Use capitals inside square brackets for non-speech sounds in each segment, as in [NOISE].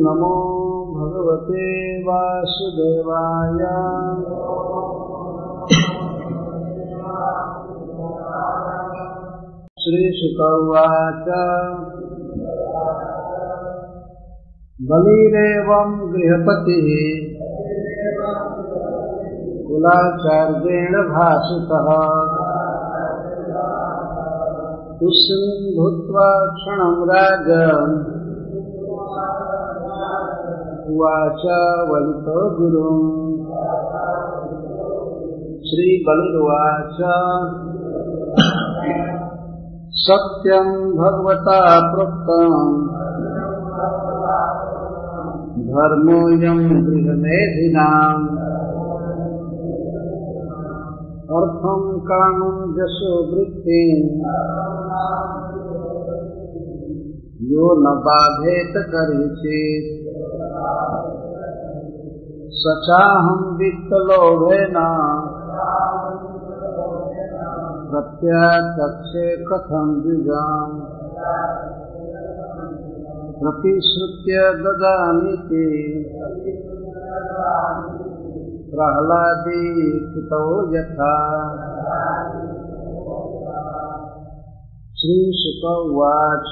नमो भगवते वासुदेवाय। श्रीसुत उवाच। बलिरेवं गृहपतिः। कुलाचार्येण भाषितः तुष्णीं भूत्वा क्षणं राजन् उवाच वलितो गुरुम् श्रीबलिर्वाच सत्यं भगवता प्रोक्तम्। धर्मोऽयं गृहमेधिनाम्। अर्थं कामं यशो वृत्तिम् यो न बाधेत करिचित् स चाहं वित्तलोभेन। प्रत्याचक्षे कथं द्विजाम्। प्रतिश्रुत्य ददामीति प्रह्लादीक्षितो यथा। श्रीशुक उवाच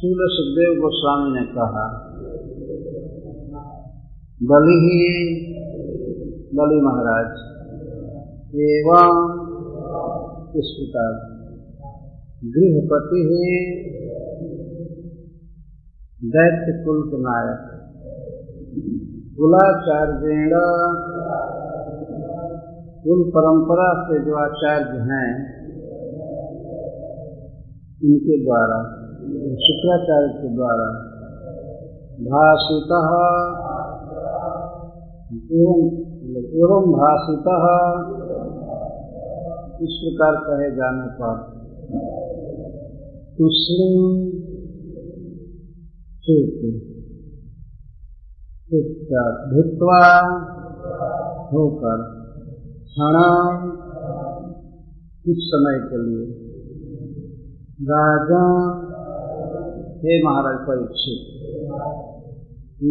शूल सुखदेव गोस्वामी ने कहा, बलि ही, बलि महाराज, एवं इस प्रकार गृहपति ही दैत्य कुल के नायक, कुलाचार्येण, कुल परंपरा से जो आचार्य हैं, इनके द्वारा शुक्राचार्य के द्वारा भाषित। एवं भाषित। इस प्रकार कहे जाने पर तुष्णीम भूतवा होकर क्षण कुछ समय के लिए राजा हे महाराज, परीक्षित।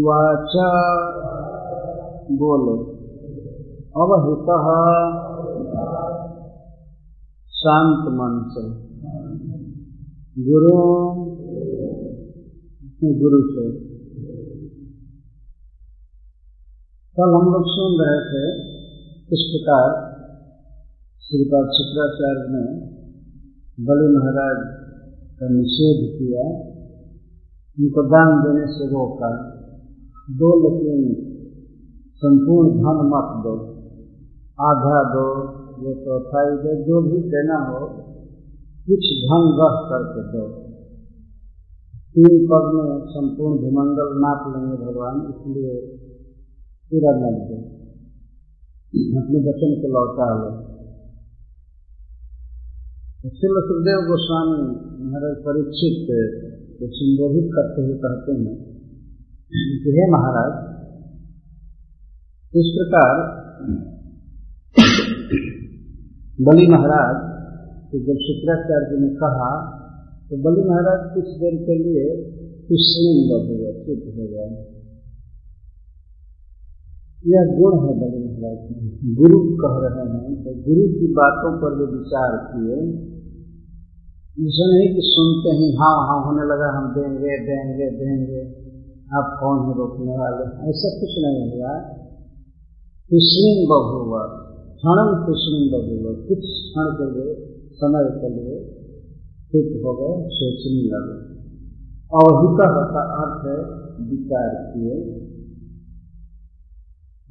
वाचा बोले, अवहित शांत मन से गुरु गुरु से। कल हम लोग सुन रहे थे इस प्रकार श्रीपाद शुक्राचार्य ने बलि महाराज का निषेध किया। उनको दान देने से रोका दो लेकिन संपूर्ण धन मत दो, आधा दो, ये चौथाई दो, जो भी देना हो, कुछ धन रह करके दो। तीन पद में संपूर्ण भूमंडल नाप लेंगे भगवान, इसलिए पूरा नहीं दे। अपने वचन को लौटा लो। शिल सुखदेव गोस्वामी महाराज परीक्षित को संबोधित करते हुए कहते हैं कि हे महाराज, इस प्रकार बलि महाराज तो जब शुक्राचार्य ने कहा तो बलि महाराज कुछ देर के लिए कृष्ण हो गया चुप हो गया यह गुण है बलि महाराज, गुरु कह रहे हैं। तो गुरु की बातों पर वे विचार किए। ऐसा नहीं कि सुनते ही हाँ हाँ होने लगा, हम देंगे देंगे देंगे, आप कौन है रोकने वाले? ऐसा कुछ नहीं हुआ। कृष्ण बहुआ क्षण कृष्ण बहुआ कुछ क्षण के लिए, समय के लिए चुप हो गए, सोचने लगे। अवहित का अर्थ है विचार किए।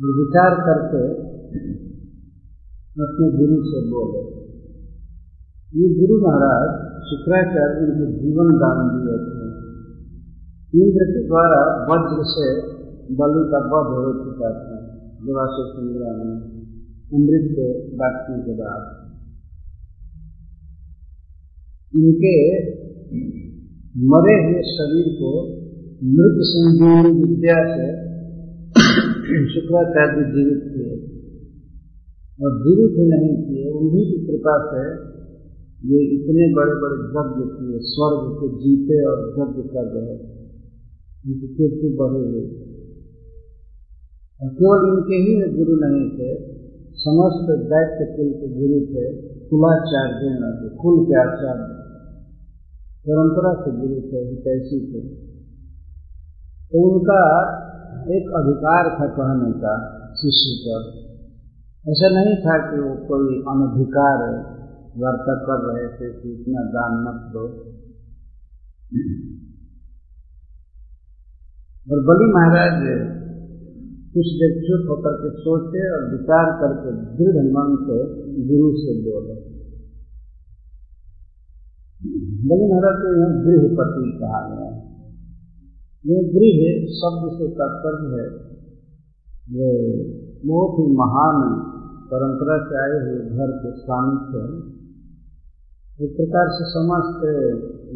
विचार करके अपने गुरु से बोले। ये गुरु महाराज शुक्राचार्य उनको जीवन दान दिए थे। इंद्र के द्वारा वज्र से बलि का वध हो चुका था देवासुर संग्राम में, अमृत के बांटने के बाद। इनके मरे हुए शरीर को मृत संजीवनी विद्या से शुक्राचार्य जीवित किए। और जीवित ही नहीं किए, उन्हीं की कृपा से ये इतने बड़े बड़े यज्ञ किए स्वर्ग को जीते और यज्ञ कर रहे उनकी कीर्ति बढ़ी हुई और केवल इनके ही गुरु नहीं थे, समस्त दैत्य कुल के गुरु थे, कुलाचार्य थे, कुल के आचार्य। परंपरा से गुरु थे हितैषी थे? तो उनका एक अधिकार था कहने का, शिष्य पर ऐसा नहीं था कि वो कोई अनधिकार वार्ता कर रहे थे कि इतना दान मत दो। और बलि महाराज कुछ देर चुप होकर के सोचे और विचार करके दृढ़ मन से गुरु से बोले। बलि महाराज को यहाँ गृहपति कहा गया। ये गृह शब्द से तात्पर्य है, वो बहुत ही महान परंपरा से आए हुए घर के स्वामी थे एक प्रकार से समस्त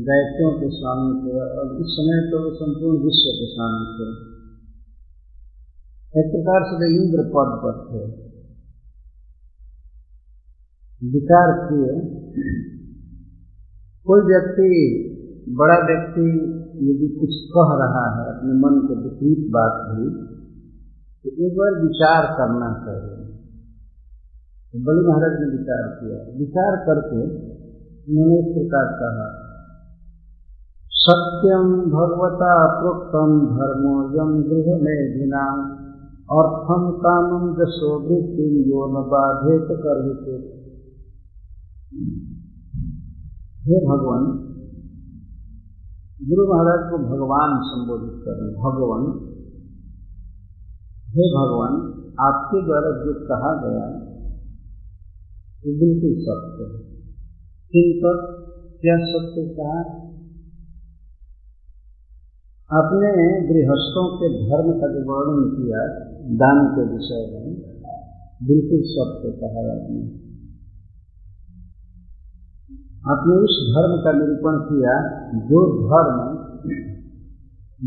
दैत्यों के स्वामी थे और इस समय तो संपूर्ण विश्व के स्वामी थे एक प्रकार से इंद्र पद पर थे, विचार किए, कोई व्यक्ति, बड़ा व्यक्ति यदि कुछ कह रहा है, अपने मन के विपरीत बात भी तो एक बार विचार करना चाहिए। तो बलि महाराज ने विचार किया। विचार करके उन्होंने इस प्रकार कहा। सत्यम भगवता प्रोक्तम धर्मो यम गृह में धिना अर्थम कामम जसो वृत्ति यो न बाधित कर हे भगवान, गुरु महाराज को भगवान संबोधित कर। रहे भगवान, हे भगवान, आपके द्वारा जो कहा गया वो बिल्कुल सत्य है। किन पर क्या सत्य कहा? आपने गृहस्थों के धर्म का जो वर्णन किया, दान के विषय में, बिल्कुल सत्य कहा आपने। आपने उस धर्म का निरूपण किया, जो धर्म,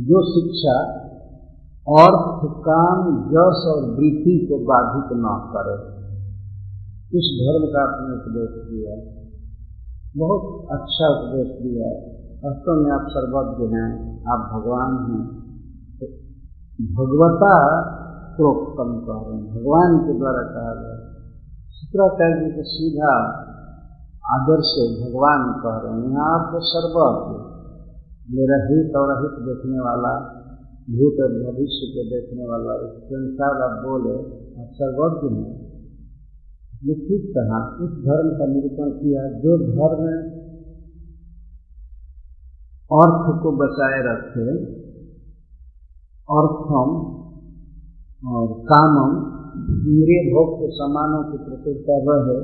जो शिक्षा अर्थ काम जस और वृद्धि को बाधित न करे। उस धर्म का आपने उपदेश किया। बहुत अच्छा उपदेश दिया वास्तव में आप सर्वज्ञ हैं, आप भगवान हैं। तो भगवता प्रोक्तम कह रहे हैं, भगवान के द्वारा कहा गया शुक्राचार्य जी को सीधा आदर्श भगवान कह रहे हैं यहाँ आपको सर्वज्ञ मेरा हित और अहित देखने वाला, भूत और भविष्य को देखने वाला, इस संसार आप बोले, आप सर्वज्ञ हैं। निश्चित कहा इस धर्म का निरूपण किया जो धर्म अर्थ को बचाए रखे, अर्थम और कामम इंद्रिय भोग के समानों की प्रत्येकता रहे,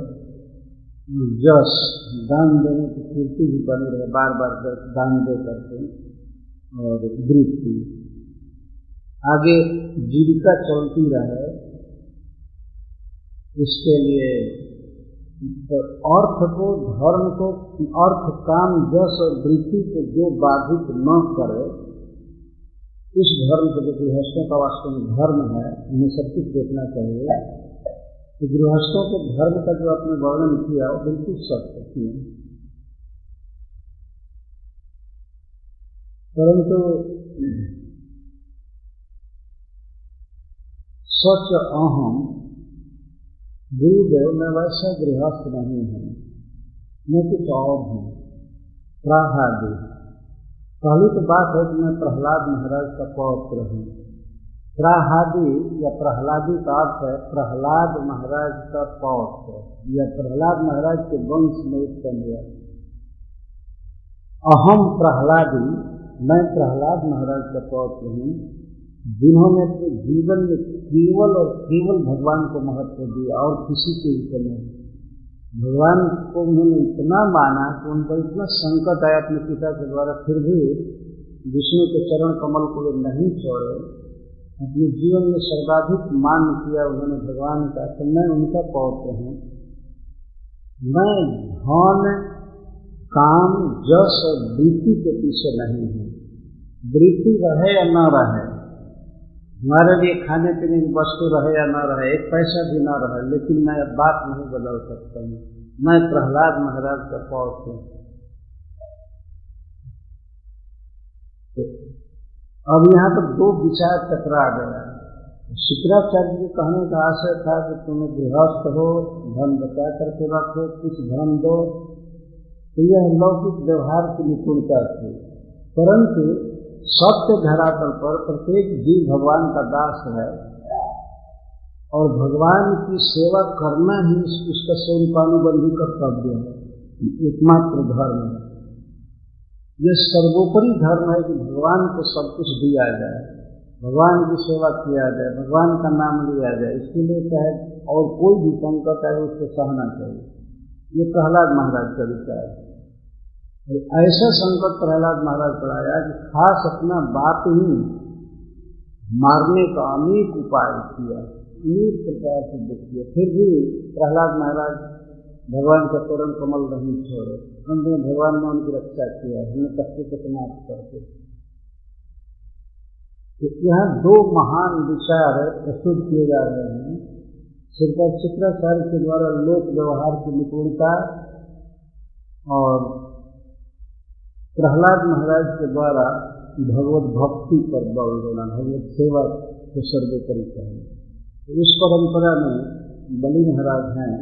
जस, दान देने की कीर्ति भी बनी रहे बार बार दान दे करके, और वृत्ति। आगे जीविका चलती रहे इसके लिए तो अर्थ को, धर्म को, अर्थ, काम, जस और वृत्ति को जो बाधित न करे, इस धर्म को जो गृहस्थों का वास्तव में धर्म है, उन्हें सब कुछ देखना चाहिए। कि गृहस्थों के धर्म का जो आपने वर्णन किया, वो बिल्कुल सत्य किया परंतु सच अहम गुरुदेव मैं वैसा गृहस्थ नहीं हूँ। मैं कुछ और हूँ। प्राहादी पहली तो बात है कि मैं प्रहलाद महाराज का पौत्र हूँ। प्राहादी या प्रहलादी का अर्थ है प्रहलाद महाराज का पौत्र, या प्रहलाद महाराज के वंश में उत्पन्न हुआ अहम प्रहलादी, मैं प्रहलाद महाराज का पौत्र हूँ। जिन्होंने अपने जीवन में केवल और केवल भगवान को महत्व दिया और किसी के ऊपर नहीं। भगवान को उन्होंने इतना माना कि उन पर इतना संकट आया अपने पिता के द्वारा, फिर भी विष्णु के चरण कमल को वे नहीं छोड़े। अपने जीवन में सर्वाधिक मान किया उन्होंने भगवान का तो मैं उनका पौत्र हूँ। मैं धन, काम, जस और वृत्ति के पीछे नहीं हूँ। वृत्ति रहे या न रहे हमारे लिए खाने पीने की वस्तु रहे या न रहे, एक पैसा भी न रहे, लेकिन मैं अब बात नहीं बदल सकता हूँ। मैं प्रहलाद महाराज का पौध हूँ। अब यहाँ पर दो विचार टकरा गया शुक्राचार्य के कहने का आशय था कि तुम्हें गृहस्थ हो, धन बचा करके रखो, कुछ धन दो। तो यह लौकिक व्यवहार की निपुणता थी। परंतु सत्य धरातल पर प्रत्येक जीव भगवान का दास है और भगवान की सेवा करना ही उसका स्वरूपानुबंधी कर्तव्य है। एकमात्र धर्म है। यह सर्वोपरि धर्म है कि भगवान को सब कुछ दिया जाए। भगवान की सेवा किया जाए, भगवान का नाम लिया जाए। इसके लिए चाहे और कोई भी संकट है उसको सहना चाहिए। ये प्रहलाद महाराज का विचार है। ऐसा संकट प्रहलाद महाराज पर आया कि खास अपना बात ही मारने का अनेक उपाय किया, अनेक प्रकार से दुख किया। फिर भी प्रहलाद महाराज भगवान का चरण कमल नहीं छोड़े। अंत में भगवान ने उनकी रक्षा किया हमने कष्ट को समाप्त करके तो यहाँ दो महान विचार प्रस्तुत किए जा रहे हैं। श्रीपाद शुक्राचार्य के द्वारा लोक व्यवहार की निपुणता और प्रहलाद महाराज के द्वारा भगवत भक्ति पर बल देना, भगवत सेवा को सर्वोपरि चाहिए। तो इस परंपरा में बलि महाराज हैं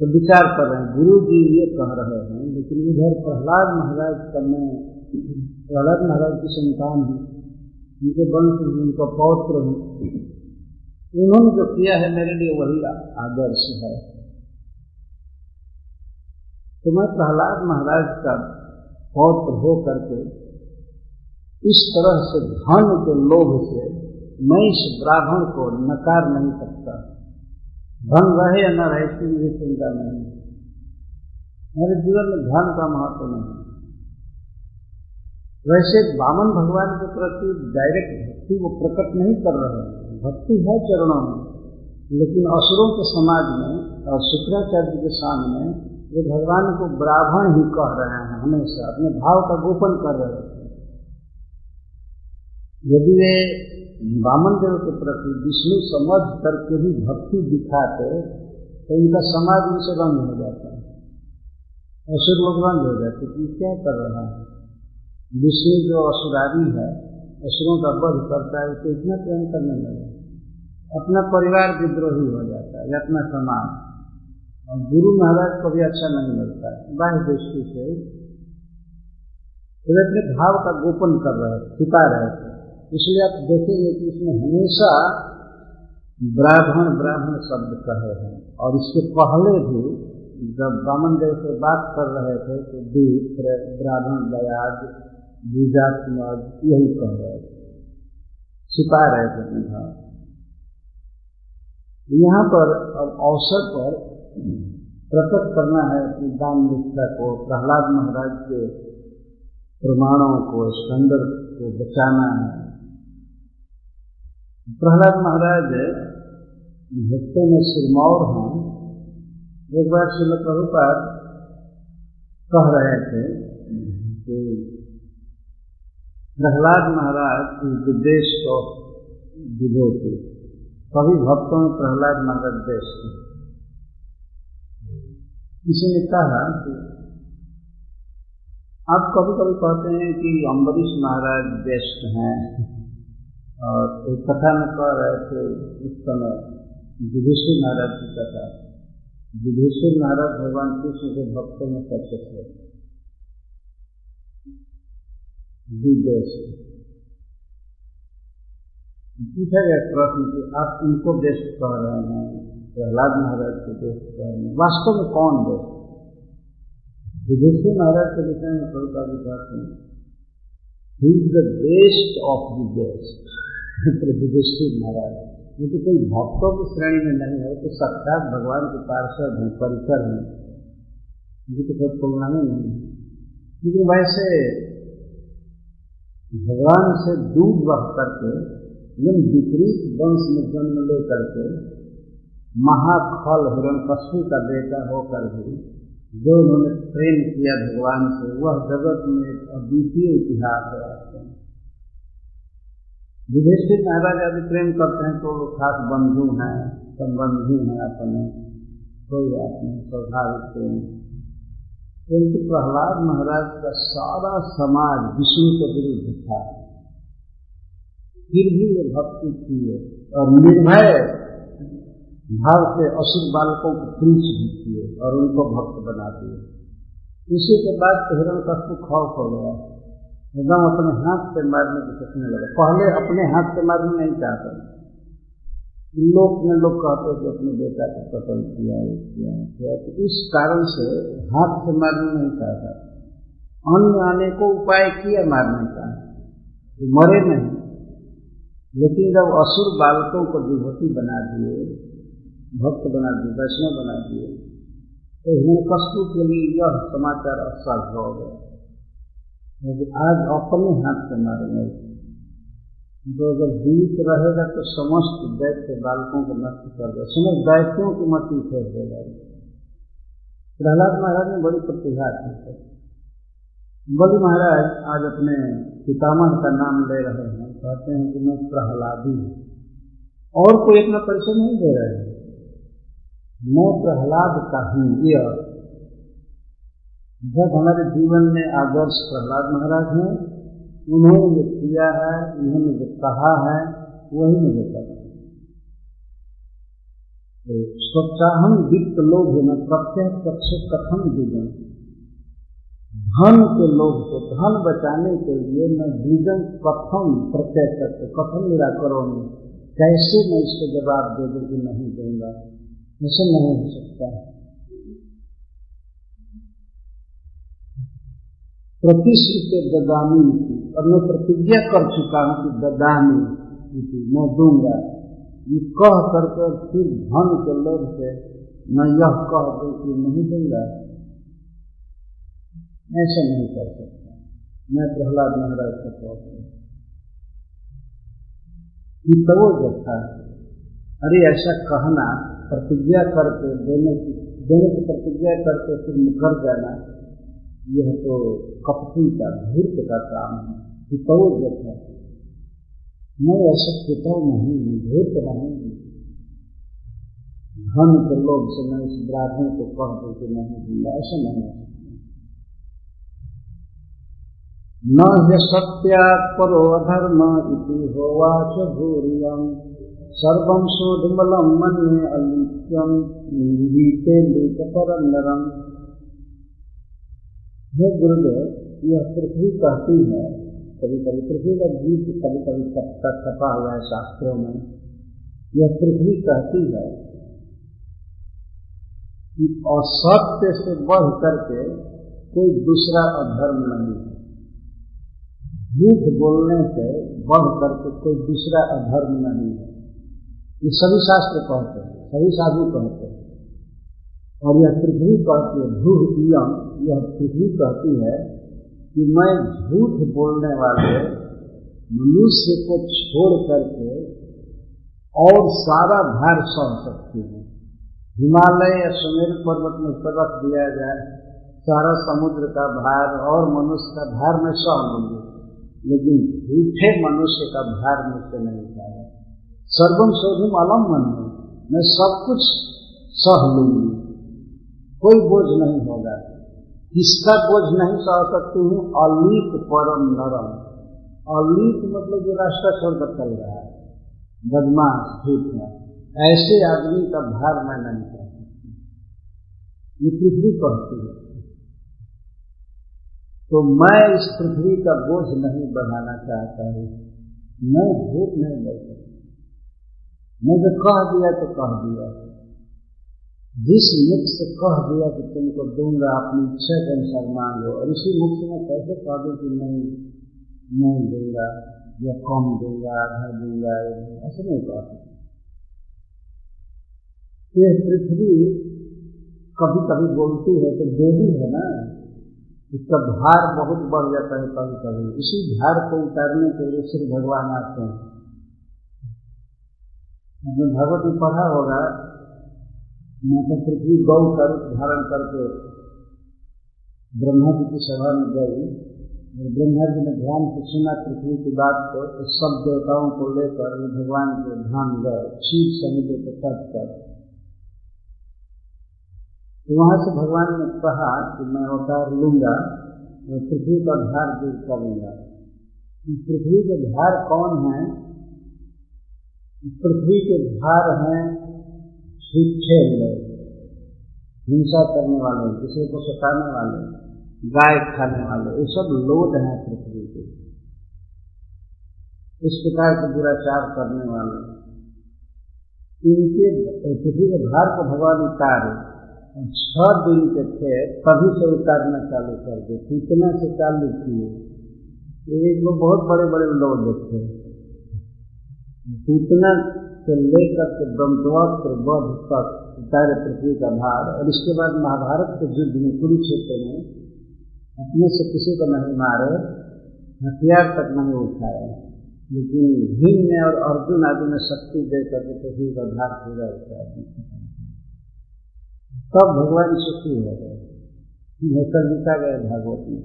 तो विचार कर रहे हैं गुरु जी ये कह रहे हैं, लेकिन इधर प्रहलाद महाराज का मैं, प्रहलाद महाराज की संतान हूँ, उनके वंश उनका पौत्र हूँ। उन्होंने जो किया है, मेरे लिए वही आदर्श है। तो मैं प्रहलाद महाराज का पौत्र हो करके इस तरह से धन के लोभ से मैं इस ब्राह्मण को नकार नहीं सकता। धन रहे या न रहे इसकी मुझे चिंता नहीं। मेरे जीवन में धन का महत्व नहीं। वैसे बामन भगवान के प्रति डायरेक्ट भक्ति वो प्रकट नहीं कर रहे भक्ति है चरणों में, लेकिन असुरों के समाज में और शुक्राचार्य के सामने वे भगवान को ब्राह्मण ही कह रहे हैं हमेशा, अपने भाव का गोपन कर रहे हैं। यदि वे बामन देव के प्रति विष्णु समझ करके भी भक्ति दिखाते तो इनका समाज उनसे बंद हो जाता है। असुर लोग बंद हो जाते कि क्या कर रहा है? विष्णु जो असुरारी है, असुरों का वध करता है, उसे इतना प्रेम करने लगा। अपना परिवार विद्रोही हो जाता है या अपना समाज। और गुरु महाराज को भी अच्छा नहीं लगता बाह्य दृष्टि से वे अपने भाव का गोपन कर रहे थे छिपा रहे थे इसलिए आप देखेंगे कि इसमें हमेशा ब्राह्मण ब्राह्मण शब्द कहे हैं। और इसके पहले भी जब बामन देव से बात कर रहे थे तो दीप ब्राह्मण दयाज दयाद बीजात्मज यही कह रहे थे। छिपा रहे थे अपने भाव। यहाँ पर, अब अवसर पर प्रकट करना है अपनी दान निष्ठा को, प्रहलाद महाराज के प्रमाणों को, स्कंदर को बचाना है। प्रहलाद महाराज भक्तों में सिरमौर हैं। एक बार श्रील प्रभुपाद कह रहे थे कि प्रहलाद महाराज इस देश को विभूति सभी भक्तों में प्रहलाद महाराज देश थे। किसी ने कहा आप कभी कभी कहते हैं कि अम्बरीश महाराज बेस्ट हैं और एक कथा में कह रहे थे उस समय युधिष्ठिर महाराज की कथा, युधिष्ठिर महाराज भगवान कृष्ण के भक्तों में सबसे थे पूछा गया प्रश्न कि आप इनको बेस्ट कह रहे हैं? प्रहलाद महाराज के रहे हैं वास्तव में कौन बेस्ट युधिष्ठिर महाराज के विषय में प्रभुता विकास में ही is the best of the best Yudhishthira Maharaj. ये तो कोई भक्तों की श्रेणी में नहीं है तो साक्षात भगवान के पार्षद हैं, परिकर हैं। ये तो कोई तुलना में नहीं है। लेकिन वैसे भगवान से दूध बह करके विपरीत वंश में जन्म लेकर के महाफल हिरण पशु का बेटा होकर भी जो उन्होंने प्रेम किया भगवान से, वह जगत में एक अद्वितीय इतिहास है। युधिष्ठिर महाराज यदि प्रेम करते हैं तो वो खास बंधु हैं, संबंधी हैं अपने, कोई बात नहीं स्वाभाविक प्रेम। किंतु प्रहलाद महाराज का सारा समाज विष्णु के विरुद्ध था। फिर भी ये भक्ति की और निर्भय भाव से असुर बालकों को प्रीच भी किए और उनको भक्त बना दिए। इसी के बाद हिरण कष्ट खौफ हो गया। एकदम अपने हाथ से मारने की सोचने लगा। पहले अपने हाथ से मारने नहीं चाहते लोग में लोग कहते कि अपने बेटा को कत्ल किया किया किया। तो इस कारण से हाथ से मारने नहीं चाहता अन्य आने को उपाय किया मारने का तो मरे नहीं। लेकिन जब असुर बालकों को विभूति बना दिए भक्त बना दिए, वैष्णव बना दिए तो हिरणकस्तु के लिए यह समाचार असफल हो गया। आज अपने हाथ से मारेंगे तो अगर जीवित रहेगा तो समस्त दैत्य बालकों को नष्ट कर देगा समस्त दैत्यों की मती फेर देगा प्रहलाद महाराज में बड़ी प्रतिभा थी। बलि महाराज आज अपने पितामह का नाम ले रहे हैं। कहते हैं कि मैं प्रहलादी हूँ। और कोई अपना परिचय नहीं दे रहे हैं। मैं प्रहलाद का हूँ यह जब हमारे जीवन में आदर्श प्रहलाद महाराज हैं। उन्होंने जो किया है, उन्होंने जो कहा है, वही मुझे करना तो स्वचाहम वित्त लोभ न प्रत्यय पक्ष कथम जीवन धन के लोभ को, धन बचाने के लिए मैं जीवन कथम प्रत्यय करते कथम निराकरण? कैसे मैं इसको जवाब दे दूँगी नहीं दूँगा? ऐसे नहीं हो सकता। प्रतिश्रुत ददामी और मैं प्रतिज्ञा कर चुका हूँ कि ददामी मैं दूँगा। ये कह करके फिर धन के लोभ से मैं यह कह दूँ कि नहीं दूँगा। ऐसा नहीं कर सकता। मैं प्रहलाद महाराज से कहता तो जब था। अरे ऐसा कहना प्रतिज्ञा करके देने की देने की प्रतिज्ञा करके फिर मुकर जाना, यह तो कपटी का धूर्त का काम है पितौ जैसा मैं ऐसा पितौ नहीं हूँ धूर्त नहीं धन के लोग से मैं इस ब्राह्मण को कह दू कि नहीं दूँगा ऐसा नहीं है न ह्य सत्यात् परो अधर्म इति होवाच भूरियम। सर्वं सोधमलम मन्ये अलिप्यम नीते लेकपरंदरम हे गुरुदेव, यह पृथ्वी कहती है कभी कभी पृथ्वी का गीत कभी कभी छपा हुआ है शास्त्रों में, यह पृथ्वी कहती है कि असत्य से बढ़ करके कोई दूसरा अधर्म नहीं है। झूठ बोलने से बढ़ करके कोई दूसरा अधर्म नहीं है। ये सभी शास्त्र कहते हैं? सभी साधु कहते हैं? और यह पृथ्वी कहती है भू इयम यह पृथ्वी कहती है कि मैं झूठ बोलने वाले मनुष्य को छोड़ करके और सारा भार सह सकती हूँ। हिमालय या सुमेर पर्वत में रख दिया जाए, सारा समुद्र का भार और मनुष्य का भार में सह लूँगी लेकिन झूठे मनुष्य का भार मुझसे नहीं उठाया सर्वम शोधुम अलम मन में सब कुछ सह लूँगी। कोई बोझ नहीं होगा। किसका बोझ नहीं सह सकती हूँ? अलीक परम नरम। अलीक मतलब जो रास्ता छोड़ कर चल रहा है। बदमाश, ठीक है। ऐसे आदमी का भार मैं नहीं कर सकती। ये पृथ्वी पढ़ती है तो मैं इस पृथ्वी का बोझ नहीं बढ़ाना चाहता हूँ। मैं झूठ नहीं ले सकता। मैं जो कह दिया तो कह दिया। जिस मुख से कह दिया कि तुमको दूँगा, अपनी इच्छा के अनुसार मांगो, और इसी मुख से मैं कैसे कह दूँ कि नहीं नहीं दूँगा, या कम दूँगा, आधा दूँगा ऐसे नहीं कह सकता। ये पृथ्वी कभी कभी बोलती है तो देवी है ना, इसका भार बहुत बढ़ जाता है कभी कभी इसी भार को उतारने के लिए श्री भगवान आते हैं। हमने भगवत में पढ़ा होगा, माता पृथ्वी गौ कर, धारण करके ब्रह्मा जी की सभा में गई और ब्रह्मा जी ने ध्यान से सुना पृथ्वी की बात को तो सब देवताओं को लेकर वे भगवान के धाम गए क्षीर समुद्र के तट पर। तो वहाँ से भगवान ने कहा कि मैं अवतार लूँगा और पृथ्वी का भार दूर करूँगा पृथ्वी के भार कौन है? पृथ्वी के भार हैं, सूखे लोग हिंसा करने वाले, किसी को सताने वाले, गाय खाने वाले, ये सब लोड हैं पृथ्वी के। इस प्रकार के दुराचार करने वाले। इनके, पृथ्वी के भार को भगवान उतारे छह दिन के थे, तभी से उतारना चालू कर दे कितना से चालू किए एक लोग बहुत बड़े बड़े लोग थे। सूचना से लेकर के ब्रह्मवस्त्र वध तक उतारे पृथ्वी का भार और इसके बाद महाभारत के युद्ध में कुरुक्षेत्र में अपने से किसी को नहीं मारे, हथियार तक नहीं उठाया लेकिन भीम ने और अर्जुन आदि ने शक्ति देकर के पृथ्वी का भार पूरा उतार तब भगवान सुखी हो गए। ऐसा लिखा गया भागवत में।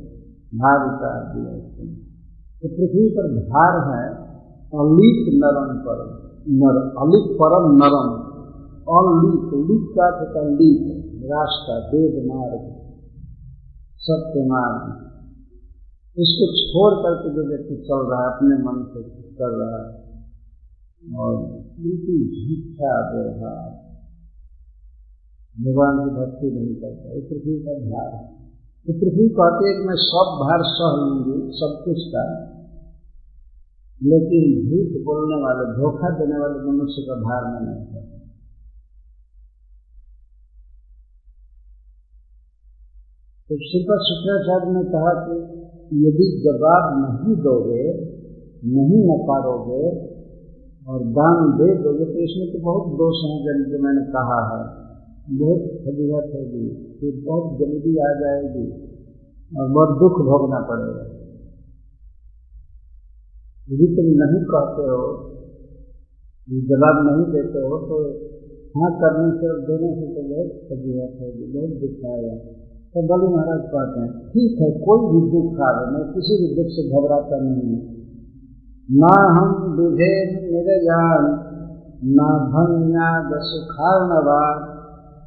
भार उतार दिया तो पृथ्वी पर भार है अलिप नरम परम नर अलिप परम नरम। अलिप लिप का तथा लीप रास्ता वेद मार्ग सत्य मार्ग। इसको छोड़ करके जो व्यक्ति चल रहा है, अपने मन से कर रहा है, और बिल्कुल झूठा व्यवहार भगवान की भक्ति नहीं करता, ये पृथ्वी का भार। है पृथ्वी कहते हैं मैं सब भार सह लूँगी, सब कुछ का। लेकिन झूठ बोलने वाले, धोखा देने वाले मनुष्य का भार में नहीं है तो श्रीपद शुक्राचार्य ने कहा कि यदि जवाब नहीं दोगे, नहीं नकारोगे और दान दे दोगे तो इसमें तो बहुत दोष हैं जन जो मैंने कहा है। बहुत फजीहत होगी फिर बहुत जल्दी आ जाएगी और बहुत दुख भोगना पड़ेगा। यदि तुम नहीं कहते हो जवाब नहीं देते हो तो हाँ करने से और देने से तो बहुत फजीहत होगी बहुत दुख आएगा तो बलि महाराज कहते हैं, ठीक है, कोई भी दुख आ रहे मैं, किसी भी दुख से घबराता नहीं हूँ। ना हम दुधे मेरे जान, न धन्याद सुखार्णवा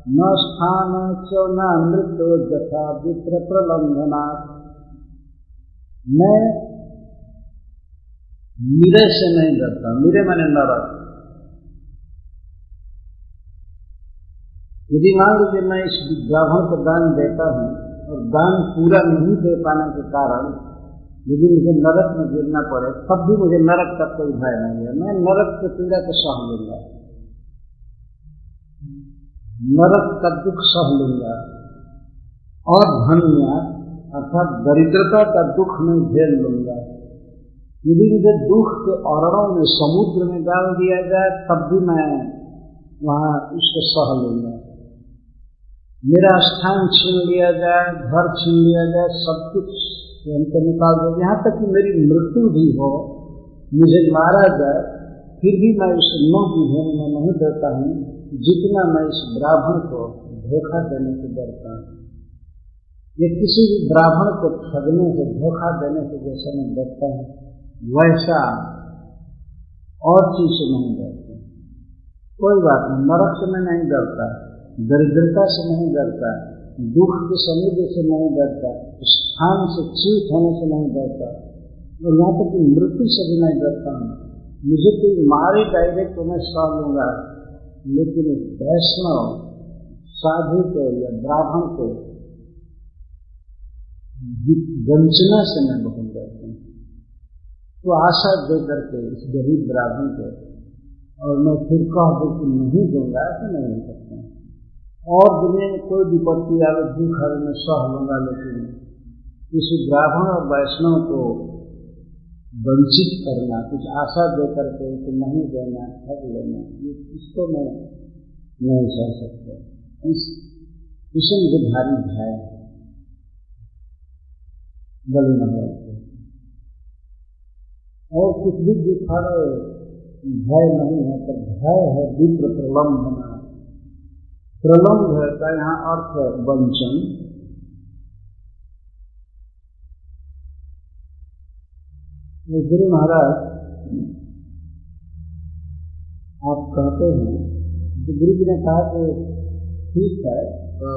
न स्थान, च न मृत्यु जथा विप्र प्रलंघना मैं मीरे से नहीं डरता मीरे मैंने नरक यदि मान लीजिए मैं इस ब्राह्मण को दान देता हूँ, और दान पूरा नहीं दे पाने के कारण यदि मुझे नरक में गिरना पड़े, तब भी मुझे नरक का कोई भय नहीं है। मैं नरक के पीड़ा को सह लूँगा। नरक का दुख सह लूँगा। और धन्य, अर्थात दरिद्रता का दुख मैं झेल लूँगा। यदि मुझे दुख के औरणों में समुद्र में डाल दिया जाए, तब भी मैं वहाँ उसको सह लूँगा। मेरा स्थान छीन लिया जाए, घर छीन लिया जाए, सब कुछ हमको निकाल दो। यहाँ तक कि मेरी मृत्यु भी हो, मुझे मारा जाए, फिर भी मैं उसे न बुझे मैं नहीं देता हूँ, जितना मैं इस ब्राह्मण को धोखा देने से डरता हूँ। ये किसी भी ब्राह्मण को ठगने से, धोखा देने से जैसा मैं डरता हूँ। वैसा और चीज़ से नहीं डरता। कोई बात नहीं, नरक से मैं नहीं डरता, दरिद्रता से नहीं डरता, दुख के समुद्र से नहीं डरता, स्थान से चीत होने से नहीं डरता, और यहाँ तक कि मृत्यु से भी नहीं डरता हूँ। मुझे कोई मारे डायरेक्ट तो मैं सह लूँगा, लेकिन वैष्णव साधु को या ब्राह्मण को वंचना से मैं बहुत डरता हूँ। तो आशा दे करके इस गरीब ब्राह्मण को, और मैं फिर कह दूँ कि नहीं दूँगा, ऐसा नहीं हो सकता। और दुनिया में कोई विपत्ति आवे, दुख आवे, मैं सह लूँगा, लेकिन किसी ब्राह्मण और वैष्णव को वंचित करना, कुछ आशा दे करके उसे नहीं देना, ठग लेना, ये इसको मैं नहीं सह सकता। इस भारी भय है बलि महाराज और कुछ भी दिखावे भय नहीं है, पर भय है विप्र प्रलम्बना प्रलम्ब है, का यहाँ अर्थ है वंचन। गुरु महाराज आप कहते हैं तो गुरु जी ने कहा कि ठीक है तो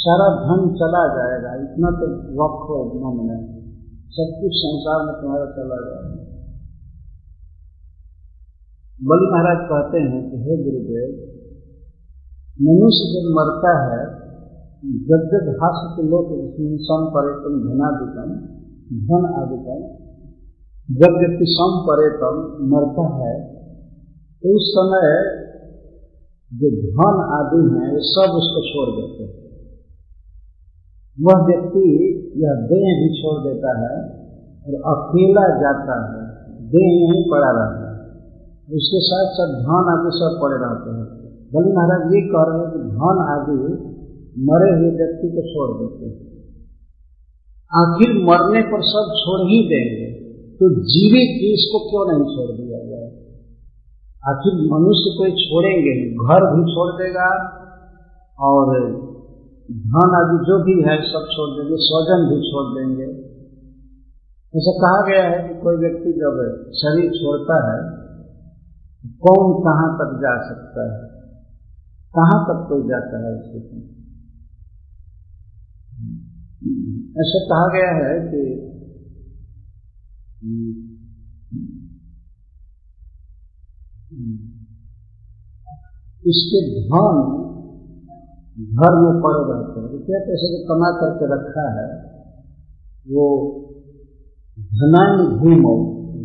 सारा धन चला जाएगा, इतना तो वक्त हो मन सब कुछ संसार में तुम्हारा चला जाएगा बलि महाराज कहते हैं कि हे गुरुदेव, मनुष्य जब मरता है जब जब हास्य के लोग सम पर्यटन धनादिकम धन आदिकम जब व्यक्ति सम पर्यटन मरता है तो उस समय जो धन आदि हैं वे सब उसको छोड़ देते हैं। वह व्यक्ति यह देह भी छोड़ देता है और अकेला जाता है, देह यहीं पड़ा रहता है। उसके साथ साथ धन आदि सब पड़े रहते हैं। बलि महाराज ये कह रहे हैं कि धन आदि मरे हुए व्यक्ति को छोड़ देते हैं। आखिर मरने पर सब छोड़ ही देंगे तो जीवित चीज़ को क्यों नहीं छोड़ दिया जाए? आखिर मनुष्य कोई छोड़ेंगे घर भी छोड़ देगा और धन आदि जो भी है, सब छोड़ देंगे, स्वजन भी छोड़ देंगे। ऐसा कहा गया है कि कोई व्यक्ति जब शरीर छोड़ता है, कौन कहाँ तक जा सकता है? कहाँ तक कोई जाता है उसके ऐसा कहा गया है कि इसके धन घर में पड़े रहते हैं रुपया पैसे जो कमा करके रखा है, वो धनान भूमि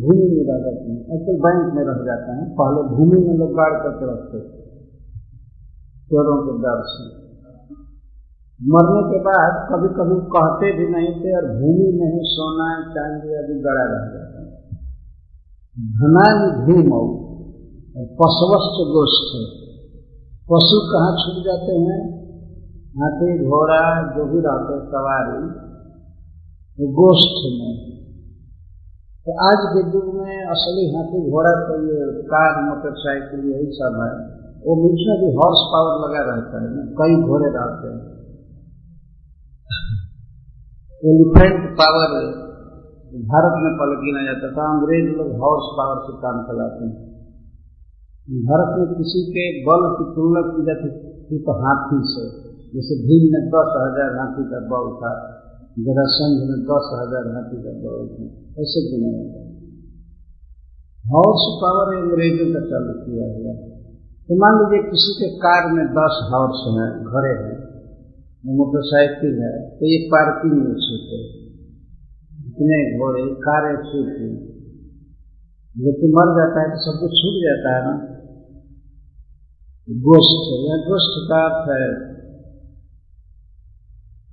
भूमि में रह जाते हैं ऐसे बैंक में रह जाते हैं। पहले भूमि में लोग गाड़ करके रखते थे। चोरों के डर से। मरने के बाद कभी कभी कहते भी नहीं थे और भूमि में ही सोना चांदी आदि गड़ा रह जाता है। धनान भूमि और पशुवस्त गोष्ठ। पशु कहाँ छूट जाते हैं? हाथी घोड़ा, जो भी रहते सवारी गोष्ठ में। तो आज के युग में असली हाथी, घोड़ा तो ये कार, मोटरसाइकिल, यही सब है। वो उसमें भी हॉर्स पावर लगा रहता है कई घोड़े रहते हैं। एलिफेंट पावर भारत में पल गिना जाता था, अंग्रेज़ लोग हॉर्स पावर से काम चलाते हैं। भारत में किसी के बल की तुलना की जाती थी तो हाथी से। जैसे भीम में दस हज़ार हाथी का बल था जरासंध में दस हज़ार हाथी का बल था, ऐसे गिना हॉर्स पावर अंग्रेज़ों का चालू किया हुआ। तो मान लीजिए किसी के कार में दस हॉर्स हैं, घरे हैं मोटरसाइकिल है तो ये पार्किंग में छूटे इतने घोड़े, कारें छूटी लेकिन मर जाता है तो सब कुछ छूट जाता है ना। गोष्ठ यह गोष्ठ का अर्थ है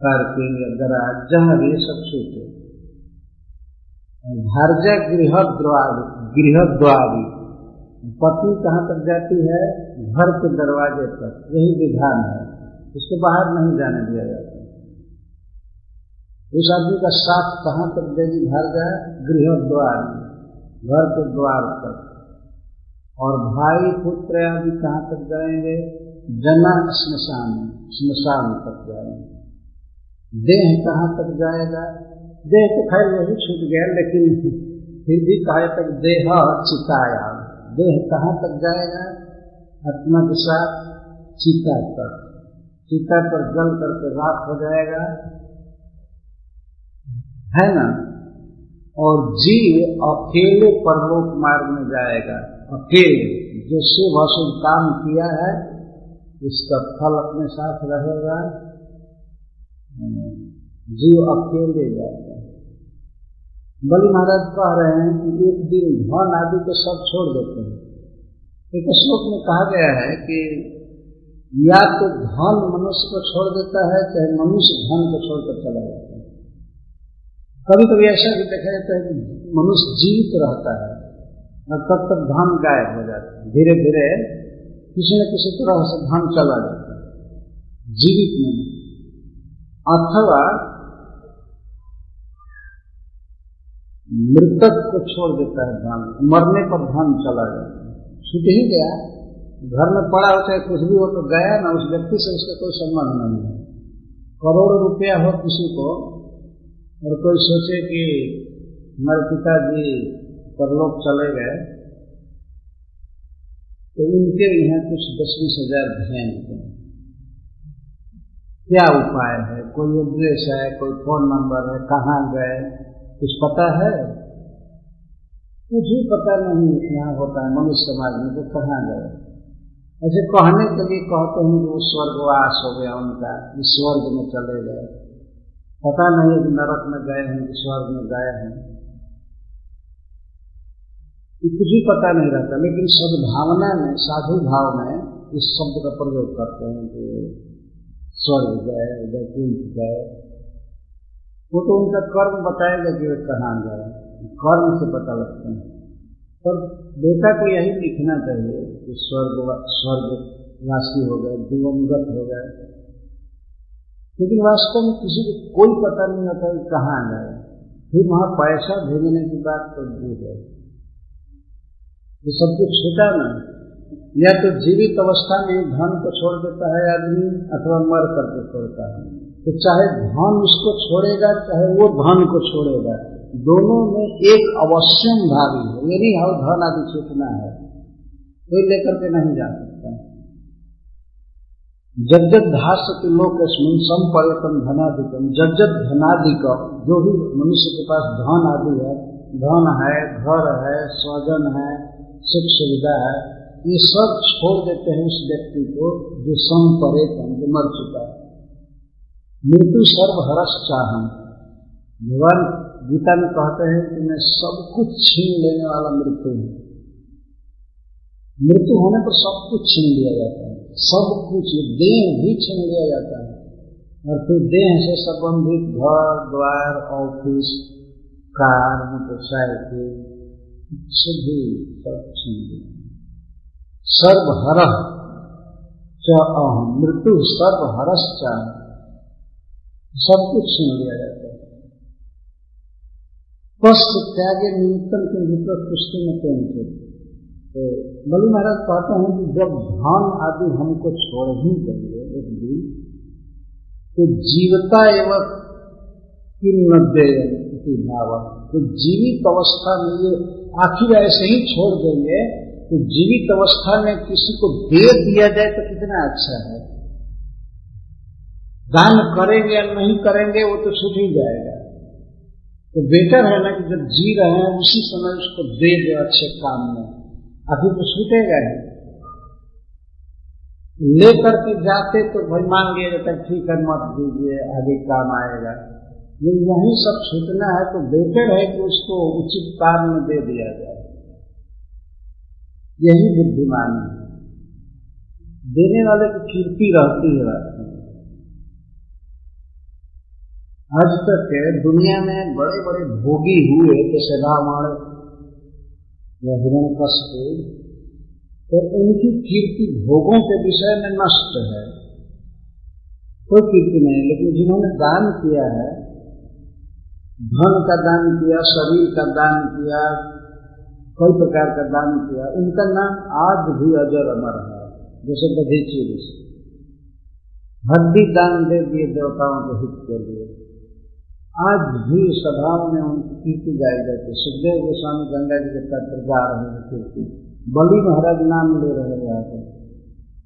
पार्किंग या गराज जहाँ भी सब छूटे। भारजा गृह द्वार गृह द्वारी। पत्नी कहाँ तक जाती है? घर के दरवाजे तक यही विधान है। उसको बाहर नहीं जाने दिया जाता। उस आदमी का साथ कहाँ तक देगी जाए गृह द्वार। घर के द्वार तक और भाई, पुत्र आदि कहाँ तक जाएँगे? जना स्मशान स्मशान तक जाएँगे। देह कहाँ तक जाएगा? देह तो खैर वही छूट गया, लेकिन फिर भी कहा तक देह चिताया? देह कहाँ तक जाएगा? आत्मा के साथ चिता तक चिता पर जल करके राख हो जाएगा। है ना? और जीव अकेले परलोक मार्ग में जाएगा। अकेले। जो शुभ अशुभ काम किया है, उसका फल अपने साथ रहेगा। जीव अकेले जाएगा बलि महाराज कह रहे हैं कि एक दिन धन आदि को सब छोड़ देते हैं। एक श्लोक में कहा गया है कि या तो धन मनुष्य को छोड़ देता है, चाहे मनुष्य धन को छोड़कर चला जाता है। कभी कभी ऐसा भी देखा जाता है कि मनुष्य जीवित रहता है, और तब तक धन गायब हो जाता है। धीरे धीरे किसी न किसी तरह से धन चला जाता है। जीवित नहीं। अथवा मृतक को छोड़ देता है धन। मरने पर धन चला जाता छूट ही गया। घर में पड़ा होता है, कुछ भी हो तो गया ना, उस व्यक्ति से उसका कोई संबंध नहीं है। करोड़ रुपया हो किसी को, और कोई सोचे कि हमारे पिताजी परलोक चले गए तो उनके यहाँ कुछ दस बीस हज़ार ध्यान क्या उपाय है? कोई एड्रेस है, कोई फ़ोन नंबर है, कहाँ गए? कुछ पता है? कुछ भी पता नहीं यहाँ होता है मनुष्य समाज में तो कहाँ गए। ऐसे कहने के लिए कहते हैं कि वो स्वर्गवास हो गया उनका इस स्वर्ग में चले गए। पता नहीं कि नरक में गए हैं कि स्वर्ग में गए हैं। कुछ भी पता नहीं रहता, लेकिन सद्भावना में, साधु भाव में इस शब्द का प्रयोग करते हैं कि स्वर्ग गए वैकुंठ गए। वो तो उनका कर्म बताएगा कि वे कहाँ गए कर्म से पता लगता है। पर बेटा को यही लिखना चाहिए कि स्वर्ग स्वर्ग राशि हो गए, दिवंगत हो गए। लेकिन वास्तव में किसी को कोई पता नहीं होता कि कहाँ गए फिर वहाँ पैसा भेजने की बात तो दूर है। ये सब कुछ छूटा ना या तो जीवित अवस्था में धन को छोड़ देता है आदमी, अथवा मर करके छोड़ता है। तो चाहे धन उसको छोड़ेगा, चाहे वो धन को छोड़ेगा, दोनों में एक अवश्यम भावी है। ये नहीं हम धन आदि छूटना है। कोई लेकर के नहीं जा सकता। जब जब धास के लोग सम पर्यटन धनाधिकम जब जब जो भी मनुष्य के पास धन आदि है, धन है, घर है, स्वजन है, सुख सुविधा है ये सब छोड़ देते हैं उस व्यक्ति को जो सम परे जो मर चुका है। मृत्यु सर्व हरस चाहम। भगवान गीता में कहते हैं कि मैं सब कुछ छीन लेने वाला मृत्यु हूँ। मृत्यु होने पर सब कुछ छीन लिया जाता है। सब कुछ देह भी छीन लिया जाता है। और फिर देह से संबंधित घर, द्वार, ऑफ़िस, कार, मोटरसाइकिल सिद्धि सर्वहर च अहम मृत्यु सर्वहरस सब कुछ सुन लिया जाता है। कष्ट त्यागे निमित्तम के विपरीत पुष्टि में पहुँचे तो बलि महाराज कहते हैं कि जब धन आदि हमको छोड़ ही देंगे, एक दिन तो जीवता एवं किन नब्बे भाव। तो जीवित अवस्था में ये आखिर ऐसे ही छोड़ देंगे तो जीवित अवस्था में किसी को दे दिया जाए तो कितना अच्छा है। दान करेंगे या नहीं करेंगे, वो तो छूट ही जाएगा। तो बेटर है ना कि जब जी रहे हैं, उसी समय उसको दे दो अच्छे काम में। अभी तो छूटेगा ही। लेकर के जाते तो भाई मान लिया जाता ठीक है, मत दीजिए, आगे काम आएगा। जब यही सब छूटना है तो बेहतर है कि उसको उचित काम में दे दिया जाए। यही बुद्धिमान है। देने वाले की कीर्ति रहती है वास्तव में। आज तक दुनिया में बड़े बड़े भोगी हुए, जैसे रावण या हिरण कष्ट तो उनकी कीर्ति भोगों के विषय में नष्ट है। कोई कीर्ति नहीं, लेकिन जिन्होंने दान किया है, धन का दान किया, शरीर का दान किया कई प्रकार का दान किया। उनका नाम आज भी अजर अमर है। जैसे बधीची ऋषि हड्डी दान दे दिए देवताओं के हित के लिए। आज भी सभाओं में उनकी कीर्ति गाई जाती सुखदेव गोस्वामी गंगा जी के तट पर जा रहे हैं कीर्ति। बलि महाराज नाम ले रहे हैं यहाँ पर।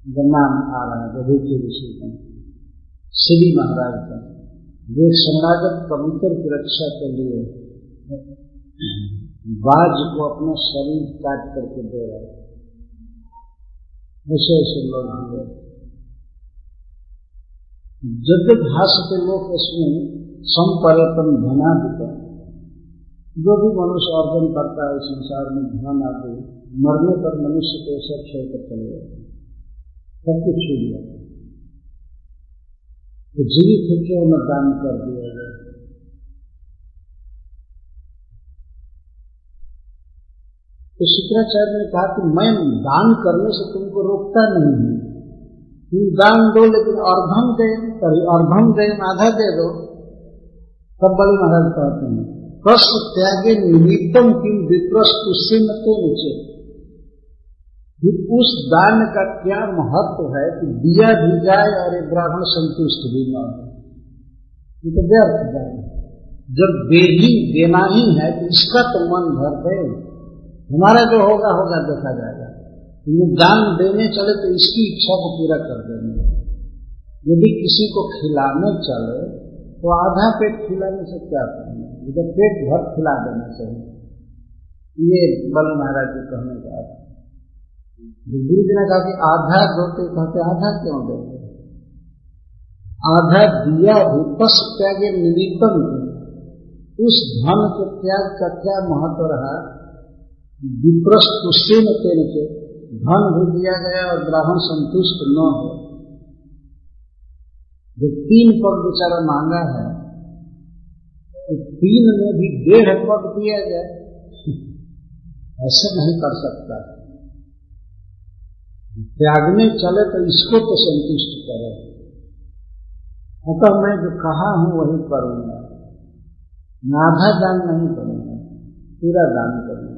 नाम आ रहा है, बधीची ऋषि का श्री महाराज का। जो समागत कबूतर की रक्षा के लिए बाज को अपना शरीर काट करके दे रहे ऐसे ऐसे लोग हुए जब भाष के लोग इसमें संपर्यटन धनाधिक जो भी मनुष्य अर्जन करता है संसार में धन आदि, मरने पर मनुष्य को सब छोड़ कर चले जाते सब कुछ छूट जाता तो जीवित है, क्यों न दान कर दिया गया तो शुक्राचार्य ने कहा कि मैं दान करने से तुमको रोकता नहीं हूँ। तुम दान दो, लेकिन अर्धम दे कभी अर्धम दे आधा दे दो। तब बड़े महाराज कहते हैं कष्ट त्यागे निमित्तम किम विप्रस्त उससे न तो नीचे उस दान का क्या महत्व है कि दिया भी जाए और एक ब्राह्मण संतुष्ट भी न हो? ये तो व्यर्थ दान जब दे ही देना ही है तो इसका तो मन भर दे हमारा जो होगा होगा, देखा जाएगा। ये दान देने चले तो इसकी इच्छा को पूरा कर देंगे यदि किसी को खिलाने चले तो आधा पेट खिलाने से क्या करना इधर पेट भर खिला देना चाहिए। ये बल महाराज जी कहने का गुरु जी ने कहा कि आधा दोते कहते आधा क्यों देते? आधा दिया पश त्यागे निमित्तम। उस धन के त्याग का क्या महत्व रहा? विप्रस्त उससे न तेरे के धन भी दिया गया और ब्राह्मण संतुष्ट न हो। जो तीन पग बेचारा मांगा है तो तीन में भी डेढ़ पग दिया जाए ऐसा नहीं कर सकता। त्यागने चले तो इसको तो संतुष्ट करे। अतः मैं जो कहा हूँ, वही करूँगा। आधा दान नहीं करूँगा पूरा दान करूँगा।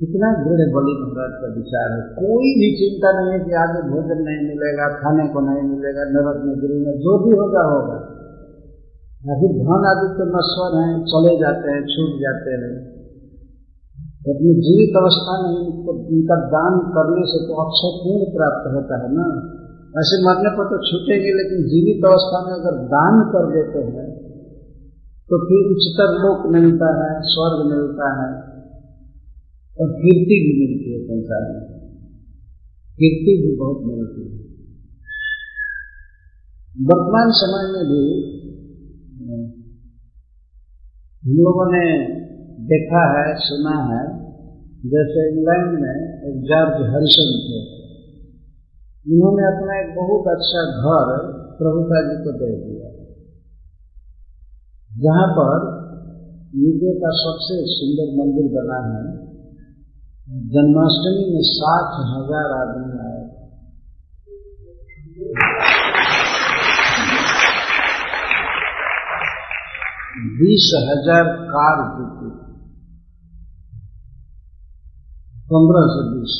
कितना दृढ़ बलि महाराज का विचार है। कोई भी चिंता नहीं है कि आगे भोजन नहीं मिलेगा, खाने को नहीं मिलेगा, नरक में, गिरी में जो भी होगा होगा। अभी धन आदि तो नश्वर हैं, चले जाते हैं, छूट जाते हैं। अपनी जीवित अवस्था में इनका दान करने से तो अक्षय पूर्ण प्राप्त होता है ना। ऐसे मरने पर तो छूटेंगे, लेकिन जीवित अवस्था में अगर दान कर देते हैं तो फिर उच्चतर लोक मिलता है, स्वर्ग मिलता है। और कीर्ति भी मिलती है संसार में कीर्ति भी बहुत मिलती है। वर्तमान समय में भी, हम लोगों ने देखा है, सुना है, जैसे इंग्लैंड में एक जॉर्ज हरिसन थे। उन्होंने अपना एक बहुत अच्छा घर प्रभुता जी को दे दिया। जहाँ पर यूके का सबसे सुंदर मंदिर बना है जन्माष्टमी में साठ हज़ार आदमी आए। बीस हज़ार कार जीती पंद्रह से बीस।